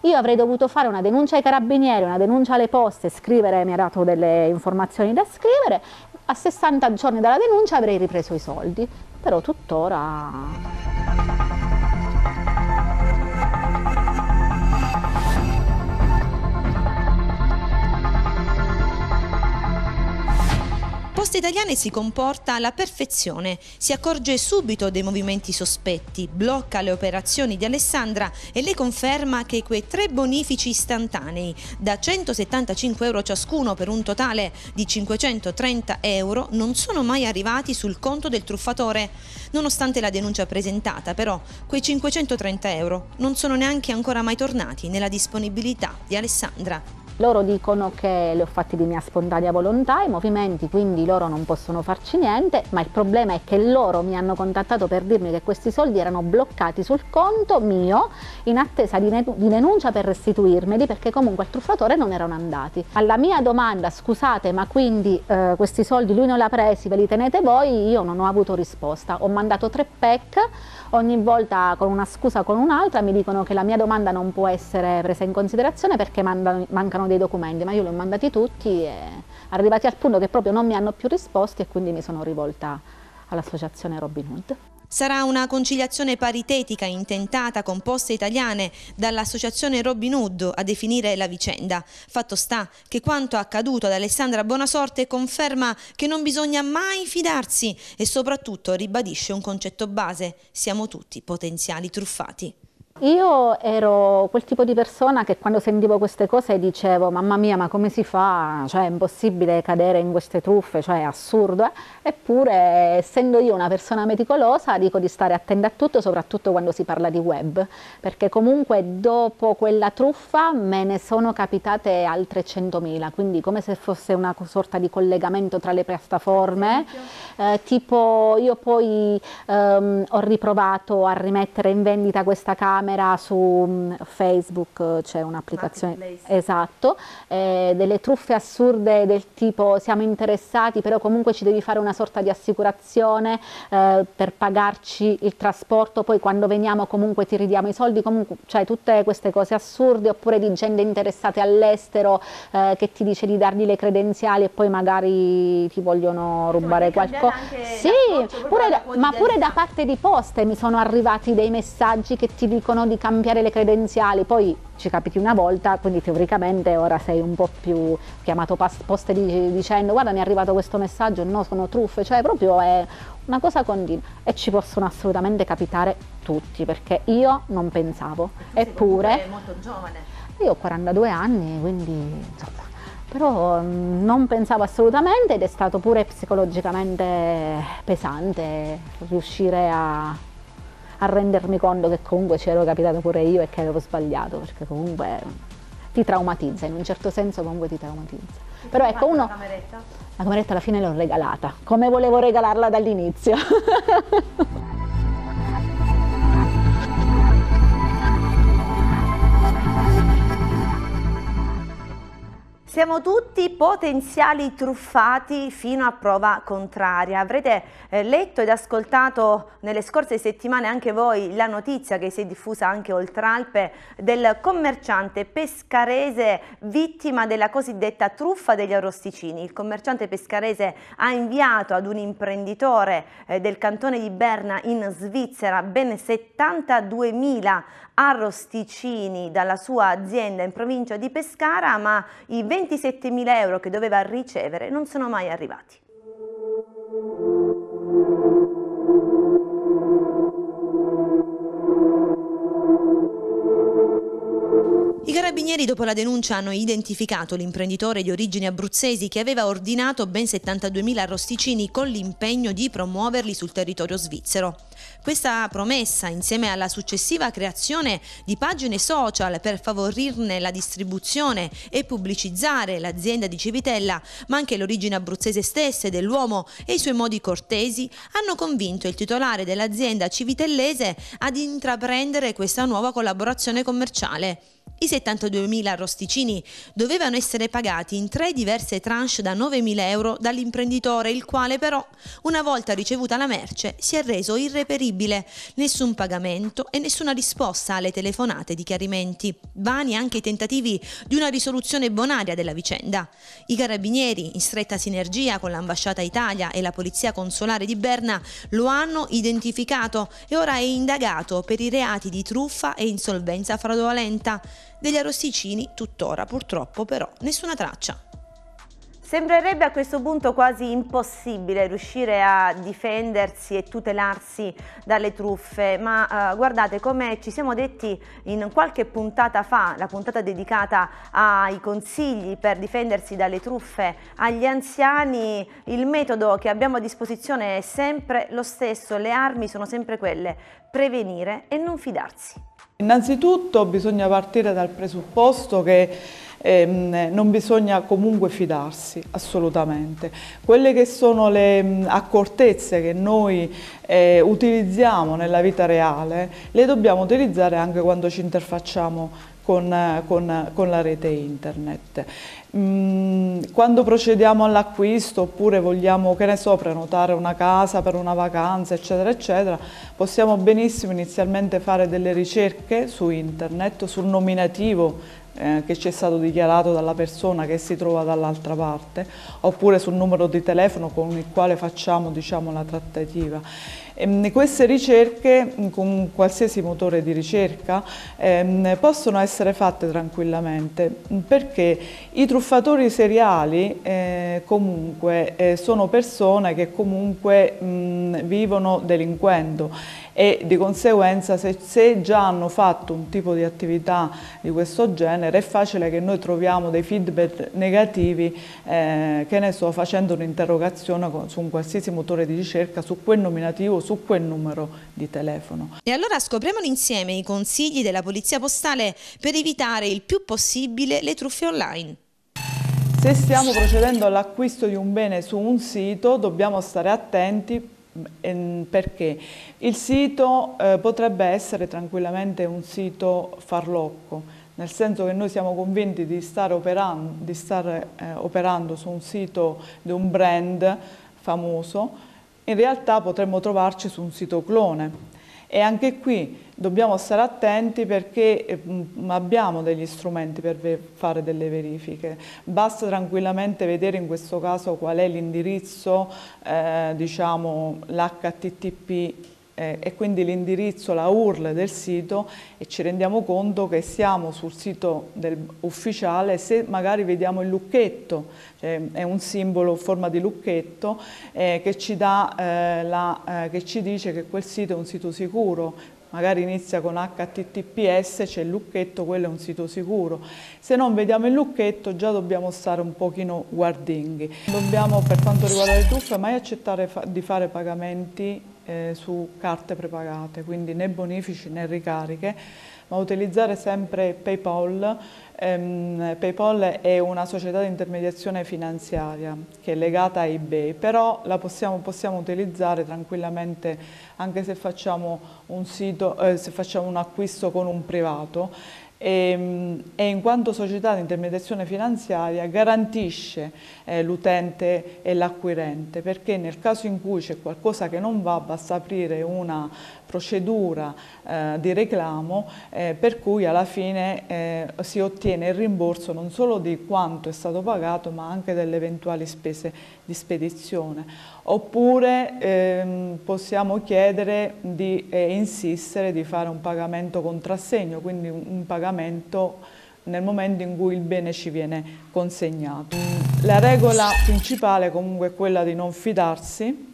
[SPEAKER 5] Io avrei dovuto fare una denuncia ai carabinieri, una denuncia alle poste, scrivere, mi ha dato delle informazioni da scrivere, a 60 giorni dalla denuncia avrei ripreso i soldi, però tuttora...
[SPEAKER 1] Poste Italiane si comporta alla perfezione, si accorge subito dei movimenti sospetti, blocca le operazioni di Alessandra e le conferma che quei tre bonifici istantanei, da 175 euro ciascuno per un totale di 530 euro, non sono mai arrivati sul conto del truffatore. Nonostante la denuncia presentata, però, quei 530 euro non sono neanche ancora mai tornati nella disponibilità di Alessandra.
[SPEAKER 5] Loro dicono che li ho fatti di mia spontanea volontà, i movimenti, quindi loro non possono farci niente, ma il problema è che loro mi hanno contattato per dirmi che questi soldi erano bloccati sul conto mio in attesa di, di denuncia per restituirmeli perché comunque al truffatore non erano andati. Alla mia domanda, scusate, ma quindi eh, questi soldi lui non li ha presi, ve li tenete voi? Io non ho avuto risposta. Ho mandato tre PEC, ogni volta con una scusa o con un'altra mi dicono che la mia domanda non può essere presa in considerazione perché mandano, mancano dei documenti, ma io li ho mandati tutti e arrivati al punto che proprio non mi hanno più risposti e quindi mi sono rivolta all'associazione Robin Hood.
[SPEAKER 1] Sarà una conciliazione paritetica intentata con poste italiane dall'associazione Robin Hood a definire la vicenda. Fatto sta che quanto accaduto ad Alessandra Bonasorte conferma che non bisogna mai fidarsi e soprattutto ribadisce un concetto base, siamo tutti potenziali truffati.
[SPEAKER 5] Io ero quel tipo di persona che quando sentivo queste cose dicevo mamma mia ma come si fa, cioè è impossibile cadere in queste truffe, cioè è assurdo, eh? eppure essendo io una persona meticolosa dico di stare attenta a tutto soprattutto quando si parla di web, perché comunque dopo quella truffa me ne sono capitate altre 100.000, quindi come se fosse una sorta di collegamento tra le piattaforme, eh, tipo io poi ehm, ho riprovato a rimettere in vendita questa camera camera su mm, Facebook, c'è un'applicazione, esatto, eh, delle truffe assurde del tipo siamo interessati però comunque ci devi fare una sorta di assicurazione eh, per pagarci il trasporto, poi quando veniamo comunque ti ridiamo i soldi, comunque cioè tutte queste cose assurde. Oppure di gente interessata all'estero eh, che ti dice di dargli le credenziali e poi magari ti vogliono rubare qualcosa. Sì, pure, ma pure da parte di poste mi sono arrivati dei messaggi che ti dicono dicono di cambiare le credenziali, poi ci capiti una volta, quindi teoricamente ora sei un po' più chiamato poste dicendo guarda mi è arrivato questo messaggio, no sono truffe, cioè proprio è una cosa continua e ci possono assolutamente capitare tutti perché io non pensavo, eppure...
[SPEAKER 10] molto giovane.
[SPEAKER 5] Io ho 42 anni, quindi insomma, però mm, non pensavo assolutamente ed è stato pure psicologicamente pesante riuscire a a rendermi conto che comunque ci ero capitato pure io e che avevo sbagliato, perché comunque ti traumatizza, in un certo senso comunque ti traumatizza.
[SPEAKER 10] Ti
[SPEAKER 5] Però ecco uno...
[SPEAKER 10] La cameretta?
[SPEAKER 5] La cameretta alla fine l'ho regalata, come volevo regalarla dall'inizio. <laughs>
[SPEAKER 10] Siamo tutti potenziali truffati fino a prova contraria. Avrete eh, letto ed ascoltato nelle scorse settimane anche voi la notizia che si è diffusa anche oltre Alpe del commerciante pescarese vittima della cosiddetta truffa degli arrosticini. Il commerciante pescarese ha inviato ad un imprenditore eh, del cantone di Berna in Svizzera ben 72.000 arrosticini dalla sua azienda in provincia di Pescara, ma i 27.000 euro che doveva ricevere non sono mai arrivati.
[SPEAKER 1] I carabinieri dopo la denuncia hanno identificato l'imprenditore di origini abruzzesi che aveva ordinato ben 72.000 arrosticini con l'impegno di promuoverli sul territorio svizzero. Questa promessa, insieme alla successiva creazione di pagine social per favorirne la distribuzione e pubblicizzare l'azienda di Civitella, ma anche l'origine abruzzese stessa dell'uomo e i suoi modi cortesi, hanno convinto il titolare dell'azienda civitellese ad intraprendere questa nuova collaborazione commerciale.
[SPEAKER 9] I 72.000 arrosticini dovevano essere pagati in tre diverse tranche da 9.000 euro dall'imprenditore, il quale però, una volta ricevuta la merce, si è reso irreperibile. Nessun pagamento e nessuna risposta alle telefonate di chiarimenti. Vani anche i tentativi di una risoluzione bonaria della vicenda. I carabinieri, in stretta sinergia con l'ambasciata Italia e la polizia consolare di Berna, lo hanno identificato e ora è indagato per i reati di truffa e insolvenza fraudolenta. Degli arrosticini tuttora purtroppo però nessuna traccia.
[SPEAKER 1] Sembrerebbe a questo punto quasi impossibile riuscire a difendersi e tutelarsi dalle truffe, ma eh, guardate come ci siamo detti in qualche puntata fa, la puntata dedicata ai consigli per difendersi dalle truffe agli anziani, il metodo che abbiamo a disposizione è sempre lo stesso, le armi sono sempre quelle, prevenire e non fidarsi.
[SPEAKER 6] Innanzitutto bisogna partire dal presupposto che ehm, non bisogna comunque fidarsi, assolutamente. Quelle che sono le mh, accortezze che noi eh, utilizziamo nella vita reale, le dobbiamo utilizzare anche quando ci interfacciamo con, con, con la rete internet. Mm, quando procediamo all'acquisto oppure vogliamo, che ne so, prenotare una casa per una vacanza, eccetera, eccetera, possiamo benissimo inizialmente fare delle ricerche su internet, sul nominativo eh, che ci è stato dichiarato dalla persona che si trova dall'altra parte, oppure sul numero di telefono con il quale facciamo diciamo, la trattativa. E queste ricerche con qualsiasi motore di ricerca ehm, possono essere fatte tranquillamente. Perché i truffatori seriali eh, comunque eh, sono persone che comunque mh, vivono delinquendo e di conseguenza se, se, già hanno fatto un tipo di attività di questo genere è facile che noi troviamo dei feedback negativi, eh, che ne so, facendo un'interrogazione su un qualsiasi motore di ricerca su quel nominativo, su quel numero di telefono.
[SPEAKER 9] E allora scopriamo insieme i consigli della Polizia Postale per evitare il più possibile le truffe online.
[SPEAKER 6] Se stiamo procedendo all'acquisto di un bene su un sito dobbiamo stare attenti Ehm, perché il sito eh, potrebbe essere tranquillamente un sito farlocco, nel senso che noi siamo convinti di stare operando, di stare, eh, operando su un sito di un brand famoso, in realtà potremmo trovarci su un sito clone e anche qui dobbiamo stare attenti perché eh, abbiamo degli strumenti per fare delle verifiche. Basta tranquillamente vedere in questo caso qual è l'indirizzo, eh, diciamo l'HTTP eh, e quindi l'indirizzo, la URL del sito e ci rendiamo conto che siamo sul sito ufficiale se magari vediamo il lucchetto, cioè è un simbolo a forma di lucchetto eh, che, ci dà, eh, la, eh, che ci dice che quel sito è un sito sicuro, magari inizia con HTTPS, c'è il lucchetto, quello è un sito sicuro. Se non vediamo il lucchetto già dobbiamo stare un pochino guardinghi. Dobbiamo per quanto riguarda le truffe mai accettare di fare pagamenti eh, su carte prepagate, quindi né bonifici né ricariche, ma utilizzare sempre PayPal. Ehm, PayPal è una società di intermediazione finanziaria che è legata a eBay, però la possiamo, possiamo utilizzare tranquillamente anche se facciamo un, sito, eh, se facciamo un acquisto con un privato e, ehm, e, in quanto società di intermediazione finanziaria garantisce eh, l'utente e l'acquirente perché nel caso in cui c'è qualcosa che non va basta aprire una procedura eh, di reclamo eh, per cui alla fine eh, si ottiene il rimborso non solo di quanto è stato pagato ma anche delle eventuali spese di spedizione. Oppure ehm, possiamo chiedere di eh, insistere di fare un pagamento contrassegno, quindi un, un pagamento nel momento in cui il bene ci viene consegnato. La regola principale comunque è quella di non fidarsi,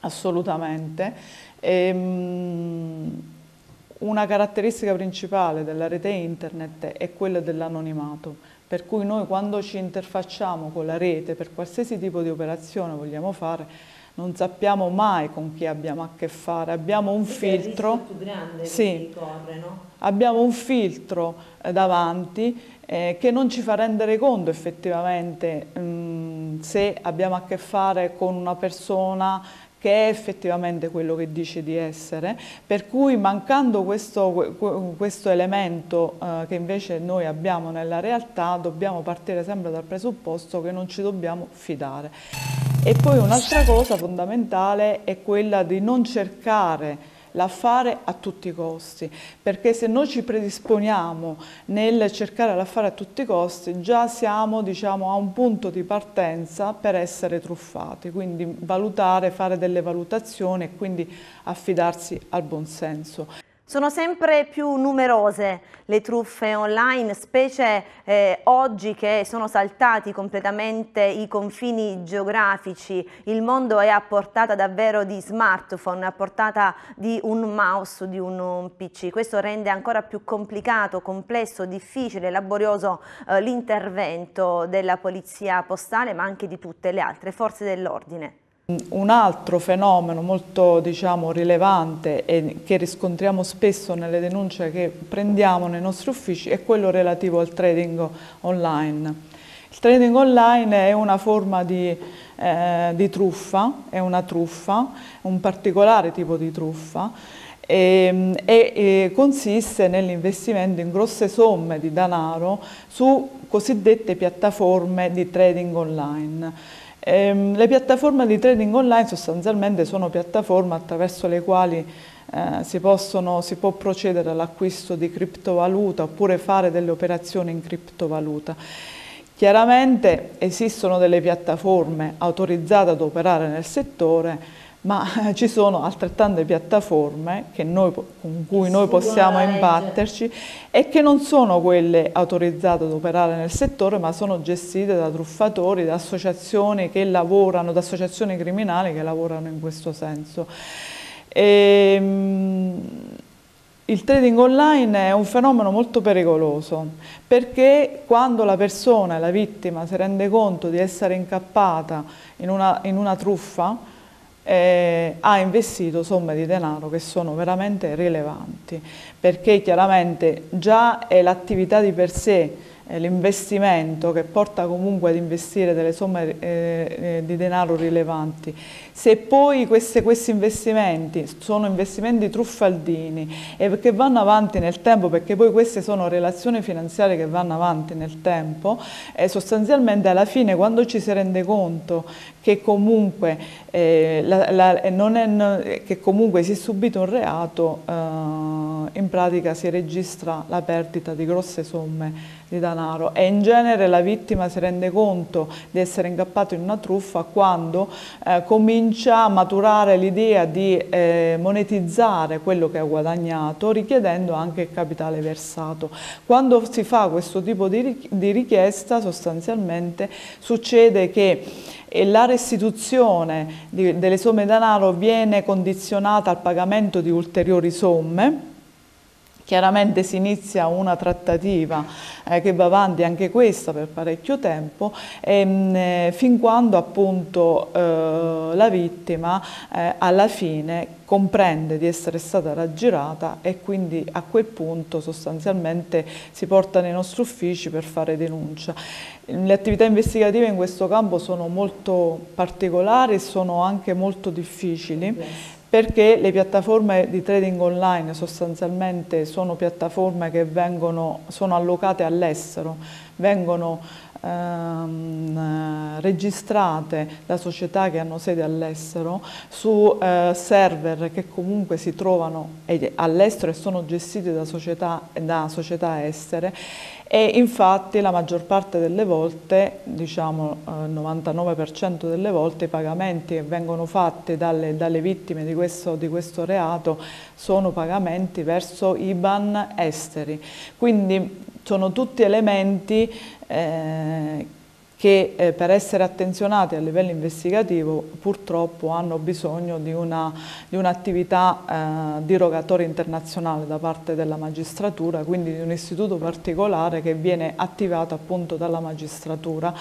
[SPEAKER 6] assolutamente, Ehm, una caratteristica principale della rete internet è quella dell'anonimato, per cui noi quando ci interfacciamo con la rete per qualsiasi tipo di operazione vogliamo fare, non sappiamo mai con chi abbiamo a che fare, abbiamo un Questo filtro, è più grande sì, corre, no? abbiamo un filtro eh, davanti eh, che non ci fa rendere conto effettivamente mh, se abbiamo a che fare con una persona che è effettivamente quello che dice di essere, per cui mancando questo, questo elemento eh, che invece noi abbiamo nella realtà dobbiamo partire sempre dal presupposto che non ci dobbiamo fidare. E poi un'altra cosa fondamentale è quella di non cercare l'affare a tutti i costi, perché se noi ci predisponiamo nel cercare l'affare a tutti i costi già siamo diciamo, a un punto di partenza per essere truffati, quindi valutare, fare delle valutazioni e quindi affidarsi al buonsenso.
[SPEAKER 1] Sono sempre più numerose le truffe online, specie eh, oggi che sono saltati completamente i confini geografici, il mondo è a portata davvero di smartphone, a portata di un mouse, di un, PC. Questo rende ancora più complicato, complesso, difficile, laborioso eh, l'intervento della polizia postale ma anche di tutte le altre forze dell'ordine.
[SPEAKER 6] Un altro fenomeno molto diciamo, rilevante e che riscontriamo spesso nelle denunce che prendiamo nei nostri uffici è quello relativo al trading online. Il trading online è una forma di, eh, di truffa, è una truffa, un particolare tipo di truffa e, e, e consiste nell'investimento in grosse somme di denaro su cosiddette piattaforme di trading online. Ehm, le piattaforme di trading online sostanzialmente sono piattaforme attraverso le quali eh, si, possono, si, può procedere all'acquisto di criptovaluta oppure fare delle operazioni in criptovaluta. Chiaramente esistono delle piattaforme autorizzate ad operare nel settore ma <laughs> ci sono altrettante piattaforme noi, con cui noi possiamo imbatterci e che non sono quelle autorizzate ad operare nel settore, ma sono gestite da truffatori, da associazioni che lavorano, da associazioni criminali che lavorano in questo senso. E, ehm, il trading online è un fenomeno molto pericoloso perché quando la persona, la vittima, si rende conto di essere incappata in una, in una truffa, eh, ha investito somme di denaro che sono veramente rilevanti, perché chiaramente già è l'attività di per sé l'investimento che porta comunque ad investire delle somme eh, eh, di denaro rilevanti, se poi queste, questi investimenti sono investimenti truffaldini e che vanno avanti nel tempo, perché poi queste sono relazioni finanziarie che vanno avanti nel tempo, eh, sostanzialmente alla fine quando ci si rende conto che comunque, eh, la, la, è, che comunque si è subito un reato, eh, in pratica si registra la perdita di grosse somme di denaro. E in genere la vittima si rende conto di essere ingappato in una truffa quando eh, comincia a maturare l'idea di eh, monetizzare quello che ha guadagnato richiedendo anche il capitale versato. Quando si fa questo tipo di, di richiesta sostanzialmente succede che eh, la restituzione di, delle somme denaro viene condizionata al pagamento di ulteriori somme Chiaramente si inizia una trattativa eh, che va avanti anche questa per parecchio tempo e, mh, mm, eh, fin quando appunto eh, la vittima eh, alla fine comprende di essere stata raggirata e quindi a quel punto sostanzialmente si porta nei nostri uffici per fare denuncia. Le attività investigative in questo campo sono molto particolari e sono anche molto difficili perché le piattaforme di trading online sostanzialmente sono piattaforme che vengono, sono allocate all'estero, vengono ehm, registrate da società che hanno sede all'estero su eh, server che comunque si trovano all'estero e sono gestiti da società, da società estere e infatti la maggior parte delle volte, diciamo il eh, 99% delle volte, i pagamenti che vengono fatti dalle, dalle vittime di questo, di questo, reato sono pagamenti verso IBAN esteri. Quindi sono tutti elementi eh, che eh, per essere attenzionati a livello investigativo purtroppo hanno bisogno di un'attività un eh, di rogatoria internazionale da parte della magistratura, quindi di un istituto particolare che viene attivato appunto dalla magistratura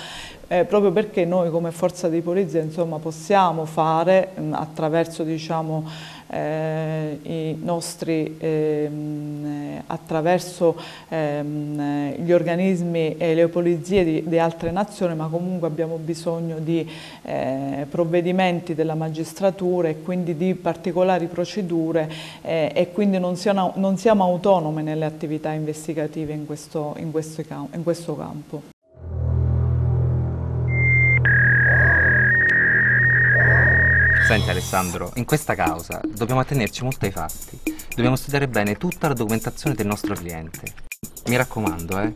[SPEAKER 6] eh, proprio perché noi come forza di polizia insomma, possiamo fare mh, attraverso diciamo, eh, nostri, ehm, attraverso ehm, gli organismi e le polizie di, di, altre nazioni, ma comunque abbiamo bisogno di eh, provvedimenti della magistratura e quindi di particolari procedure eh, e quindi non siamo, non siamo autonome nelle attività investigative in questo, in questo, in questo campo.
[SPEAKER 11] Senti Alessandro, in questa causa dobbiamo attenerci molto ai fatti. Dobbiamo studiare bene tutta la documentazione del nostro cliente. Mi raccomando, eh.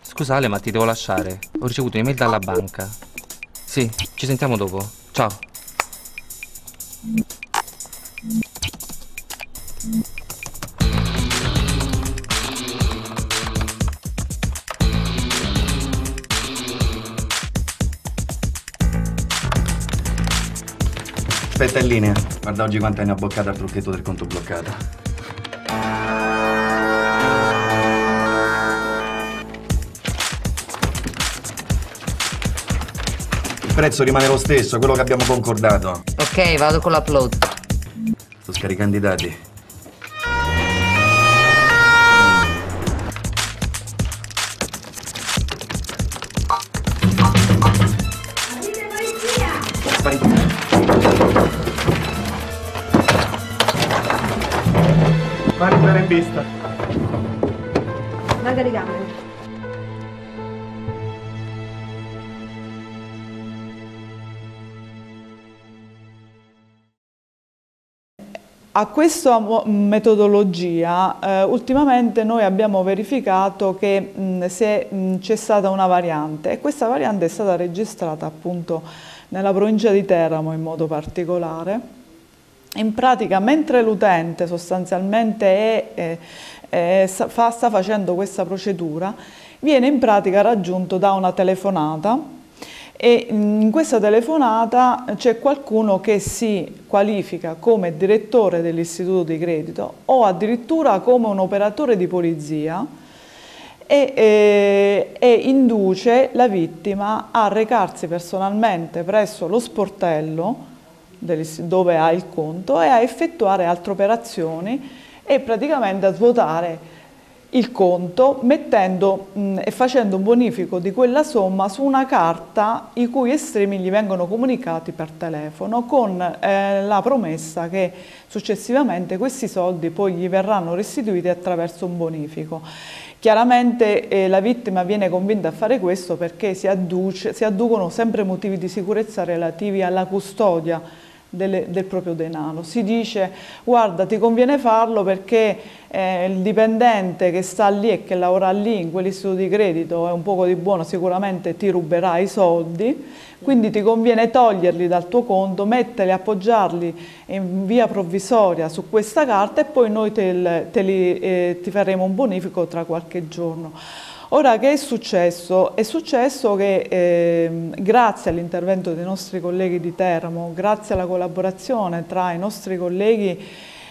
[SPEAKER 11] Scusa Ale, ma ti devo lasciare. Ho ricevuto un'email dalla banca. Sì, ci sentiamo dopo. Ciao.
[SPEAKER 3] Aspetta in linea. Guarda oggi quanto ne ho boccato al trucchetto del conto bloccato. Il prezzo rimane lo stesso, quello che abbiamo concordato.
[SPEAKER 12] Ok, vado con l'upload.
[SPEAKER 3] Sto scaricando i dati.
[SPEAKER 13] Vista.
[SPEAKER 1] Larga di gambe.
[SPEAKER 6] A questa metodologia eh, ultimamente noi abbiamo verificato che c'è stata una variante e questa variante è stata registrata appunto nella provincia di Teramo in modo particolare. In pratica mentre l'utente sostanzialmente è, è, è, fa, sta facendo questa procedura viene in pratica raggiunto da una telefonata e in questa telefonata c'è qualcuno che si qualifica come direttore dell'istituto di credito o addirittura come un operatore di polizia e, e, e, induce la vittima a recarsi personalmente presso lo sportello dove ha il conto e a effettuare altre operazioni e praticamente a svuotare il conto mettendo mh, e facendo un bonifico di quella somma su una carta i cui estremi gli vengono comunicati per telefono con eh, la promessa che successivamente questi soldi poi gli verranno restituiti attraverso un bonifico. Chiaramente eh, la vittima viene convinta a fare questo perché si, adduce, si adducono sempre motivi di sicurezza relativi alla custodia delle, del proprio denaro. Si dice guarda ti conviene farlo perché eh, il dipendente che sta lì e che lavora lì in quell'istituto di credito è un poco di buono, sicuramente ti ruberà i soldi, quindi ti conviene toglierli dal tuo conto, metterli, appoggiarli in via provvisoria su questa carta e poi noi te, te li, eh, ti faremo un bonifico tra qualche giorno. Ora che è successo? È successo che eh, grazie all'intervento dei nostri colleghi di Teramo, grazie alla collaborazione tra i nostri colleghi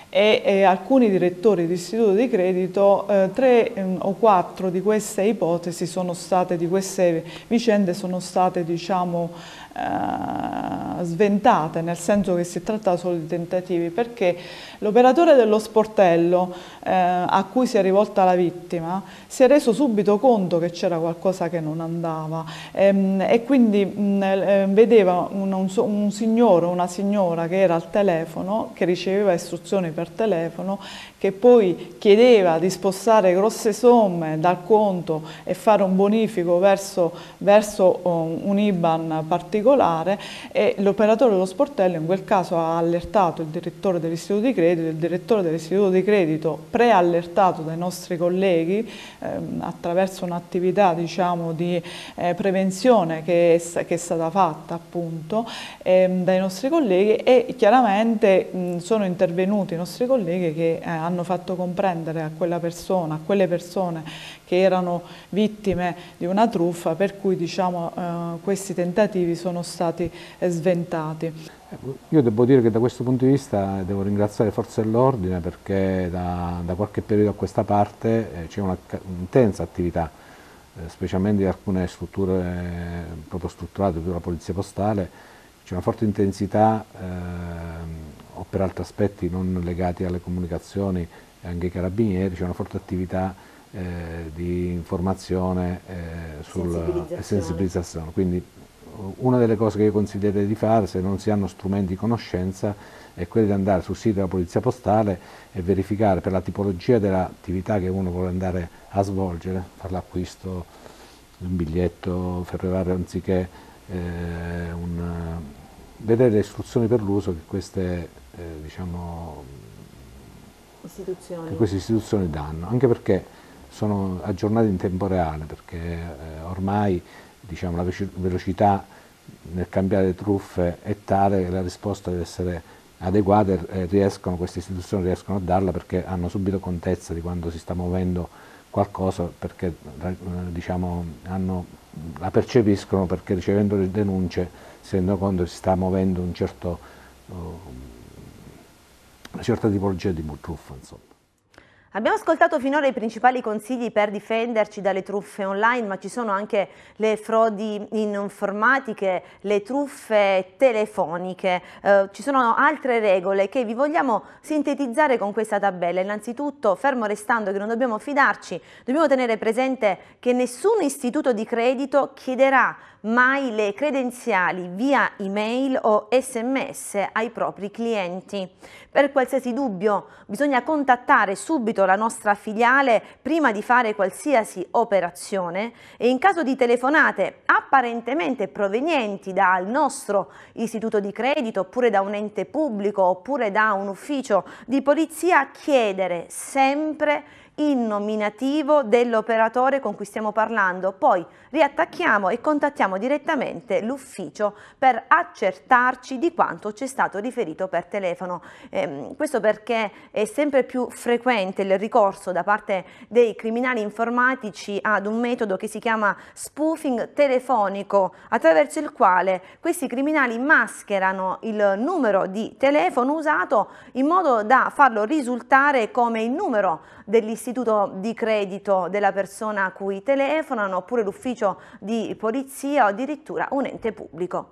[SPEAKER 6] e, e alcuni direttori di istituto di credito, eh, tre eh, o quattro di queste ipotesi sono state, di queste vicende sono state diciamo eh, sventate, nel senso che si tratta solo di tentativi, perché l'operatore dello sportello eh, a cui si è rivolta la vittima si è reso subito conto che c'era qualcosa che non andava. Ehm, e quindi mh, eh, vedeva un, un, un signore o una signora che era al telefono, che riceveva istruzioni per telefono, che poi chiedeva di spostare grosse somme dal conto e fare un bonifico verso, verso um, un IBAN particolare e l'operatore dello sportello in quel caso ha allertato il direttore dell'istituto di credito, il direttore dell'istituto di credito preallertato dai nostri colleghi ehm, attraverso un'attività diciamo, di eh, prevenzione che è, che è, stata fatta appunto ehm, dai nostri colleghi e chiaramente mh, sono intervenuti i nostri colleghi che eh, hanno fatto comprendere a quella persona, a quelle persone che erano vittime di una truffa per cui diciamo, eh, questi tentativi sono stati eh, sventati.
[SPEAKER 4] Io devo dire che da questo punto di vista devo ringraziare le forze dell'ordine perché da, da, qualche periodo a questa parte eh, c'è un'intensa attività eh, specialmente di alcune strutture eh, proprio strutturate della polizia postale, c'è una forte intensità eh, o per altri aspetti non legati alle comunicazioni anche ai carabinieri, c'è una forte attività eh, di informazione eh, sul, sensibilizzazione. e sensibilizzazione. Quindi una delle cose che io consiglierei di fare se non si hanno strumenti di conoscenza è quella di andare sul sito della Polizia Postale e verificare per la tipologia dell'attività che uno vuole andare a svolgere, fare l'acquisto di un biglietto ferroviario anziché eh, un, vedere le istruzioni per l'uso che queste, eh, diciamo,
[SPEAKER 1] istituzioni.
[SPEAKER 4] che queste istituzioni danno, anche perché sono aggiornati in tempo reale, perché eh, ormai diciamo, la velocità nel cambiare truffe è tale che la risposta deve essere adeguata e riescono, queste istituzioni riescono a darla perché hanno subito contezza di quando si sta muovendo qualcosa, perché eh, diciamo, hanno, la percepiscono perché ricevendo le denunce si rendono conto che si sta muovendo un certo, uh, una certa tipologia di truffa. Insomma.
[SPEAKER 1] Abbiamo ascoltato finora i principali consigli per difenderci dalle truffe online, ma ci sono anche le frodi informatiche, le truffe telefoniche. Eh, ci sono altre regole che vi vogliamo sintetizzare con questa tabella. Innanzitutto, fermo restando che non dobbiamo fidarci, dobbiamo tenere presente che nessun istituto di credito chiederà mai le credenziali via email o sms ai propri clienti. Per qualsiasi dubbio bisogna contattare subito la nostra filiale prima di fare qualsiasi operazione e in caso di telefonate apparentemente provenienti dal nostro istituto di credito oppure da un ente pubblico oppure da un ufficio di polizia chiedere sempre in nominativo dell'operatore con cui stiamo parlando, poi riattacchiamo e contattiamo direttamente l'ufficio per accertarci di quanto ci è stato riferito per telefono. Eh, questo perché è sempre più frequente il ricorso da parte dei criminali informatici ad un metodo che si chiama spoofing telefonico, attraverso il quale questi criminali mascherano il numero di telefono usato in modo da farlo risultare come il numero dell'istituto di credito della persona a cui telefonano oppure l'ufficio di polizia o addirittura un ente pubblico.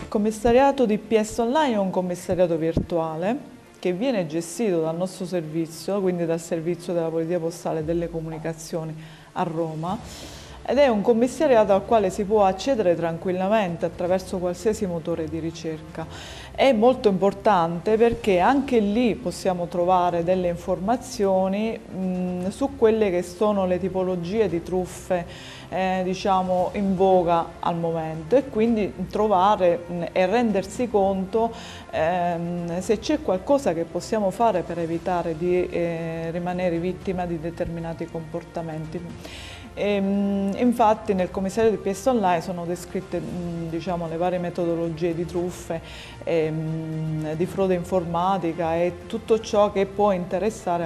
[SPEAKER 6] Il commissariato di PS Online è un commissariato virtuale che viene gestito dal nostro servizio, quindi dal servizio della Polizia Postale e delle Comunicazioni a Roma ed è un commissariato al quale si può accedere tranquillamente attraverso qualsiasi motore di ricerca. È molto importante perché anche lì possiamo trovare delle informazioni mh, su quelle che sono le tipologie di truffe eh, diciamo in voga al momento e quindi trovare mh, e rendersi conto ehm, se c'è qualcosa che possiamo fare per evitare di eh, rimanere vittima di determinati comportamenti. E, ehm, infatti nel commissario di PS Online sono descritte diciamo, le varie metodologie di truffe, e, di frode informatica e tutto ciò che può interessare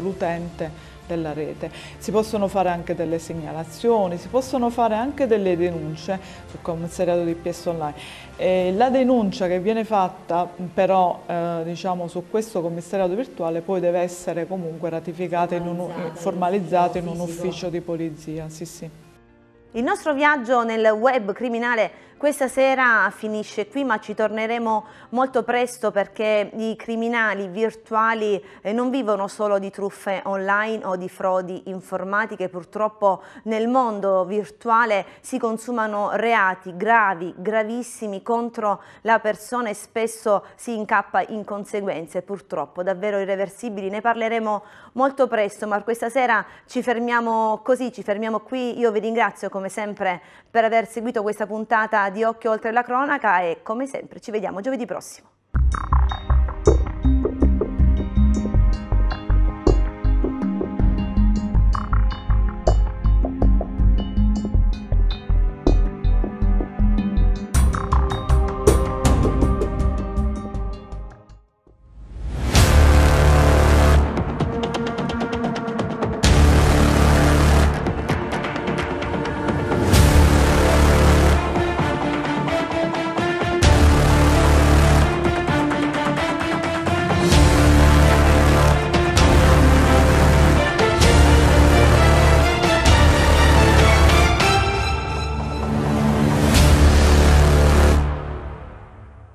[SPEAKER 6] l'utente della rete. Si possono fare anche delle segnalazioni, si possono fare anche delle denunce sul commissariato di PS Online. E la denuncia che viene fatta però eh, diciamo, su questo commissariato virtuale poi deve essere comunque ratificata, formalizzata in un, formalizzata in un ufficio di polizia. Sì, sì.
[SPEAKER 1] Il nostro viaggio nel web criminale questa sera finisce qui ma ci torneremo molto presto perché i criminali virtuali eh, non vivono solo di truffe online o di frodi informatiche, purtroppo nel mondo virtuale si consumano reati gravi, gravissimi contro la persona e spesso si incappa in conseguenze purtroppo davvero irreversibili. Ne parleremo molto presto ma questa sera ci fermiamo così, ci fermiamo qui. Io vi ringrazio come sempre per aver seguito questa puntata di Occhio Oltre la Cronaca e come sempre ci vediamo giovedì prossimo.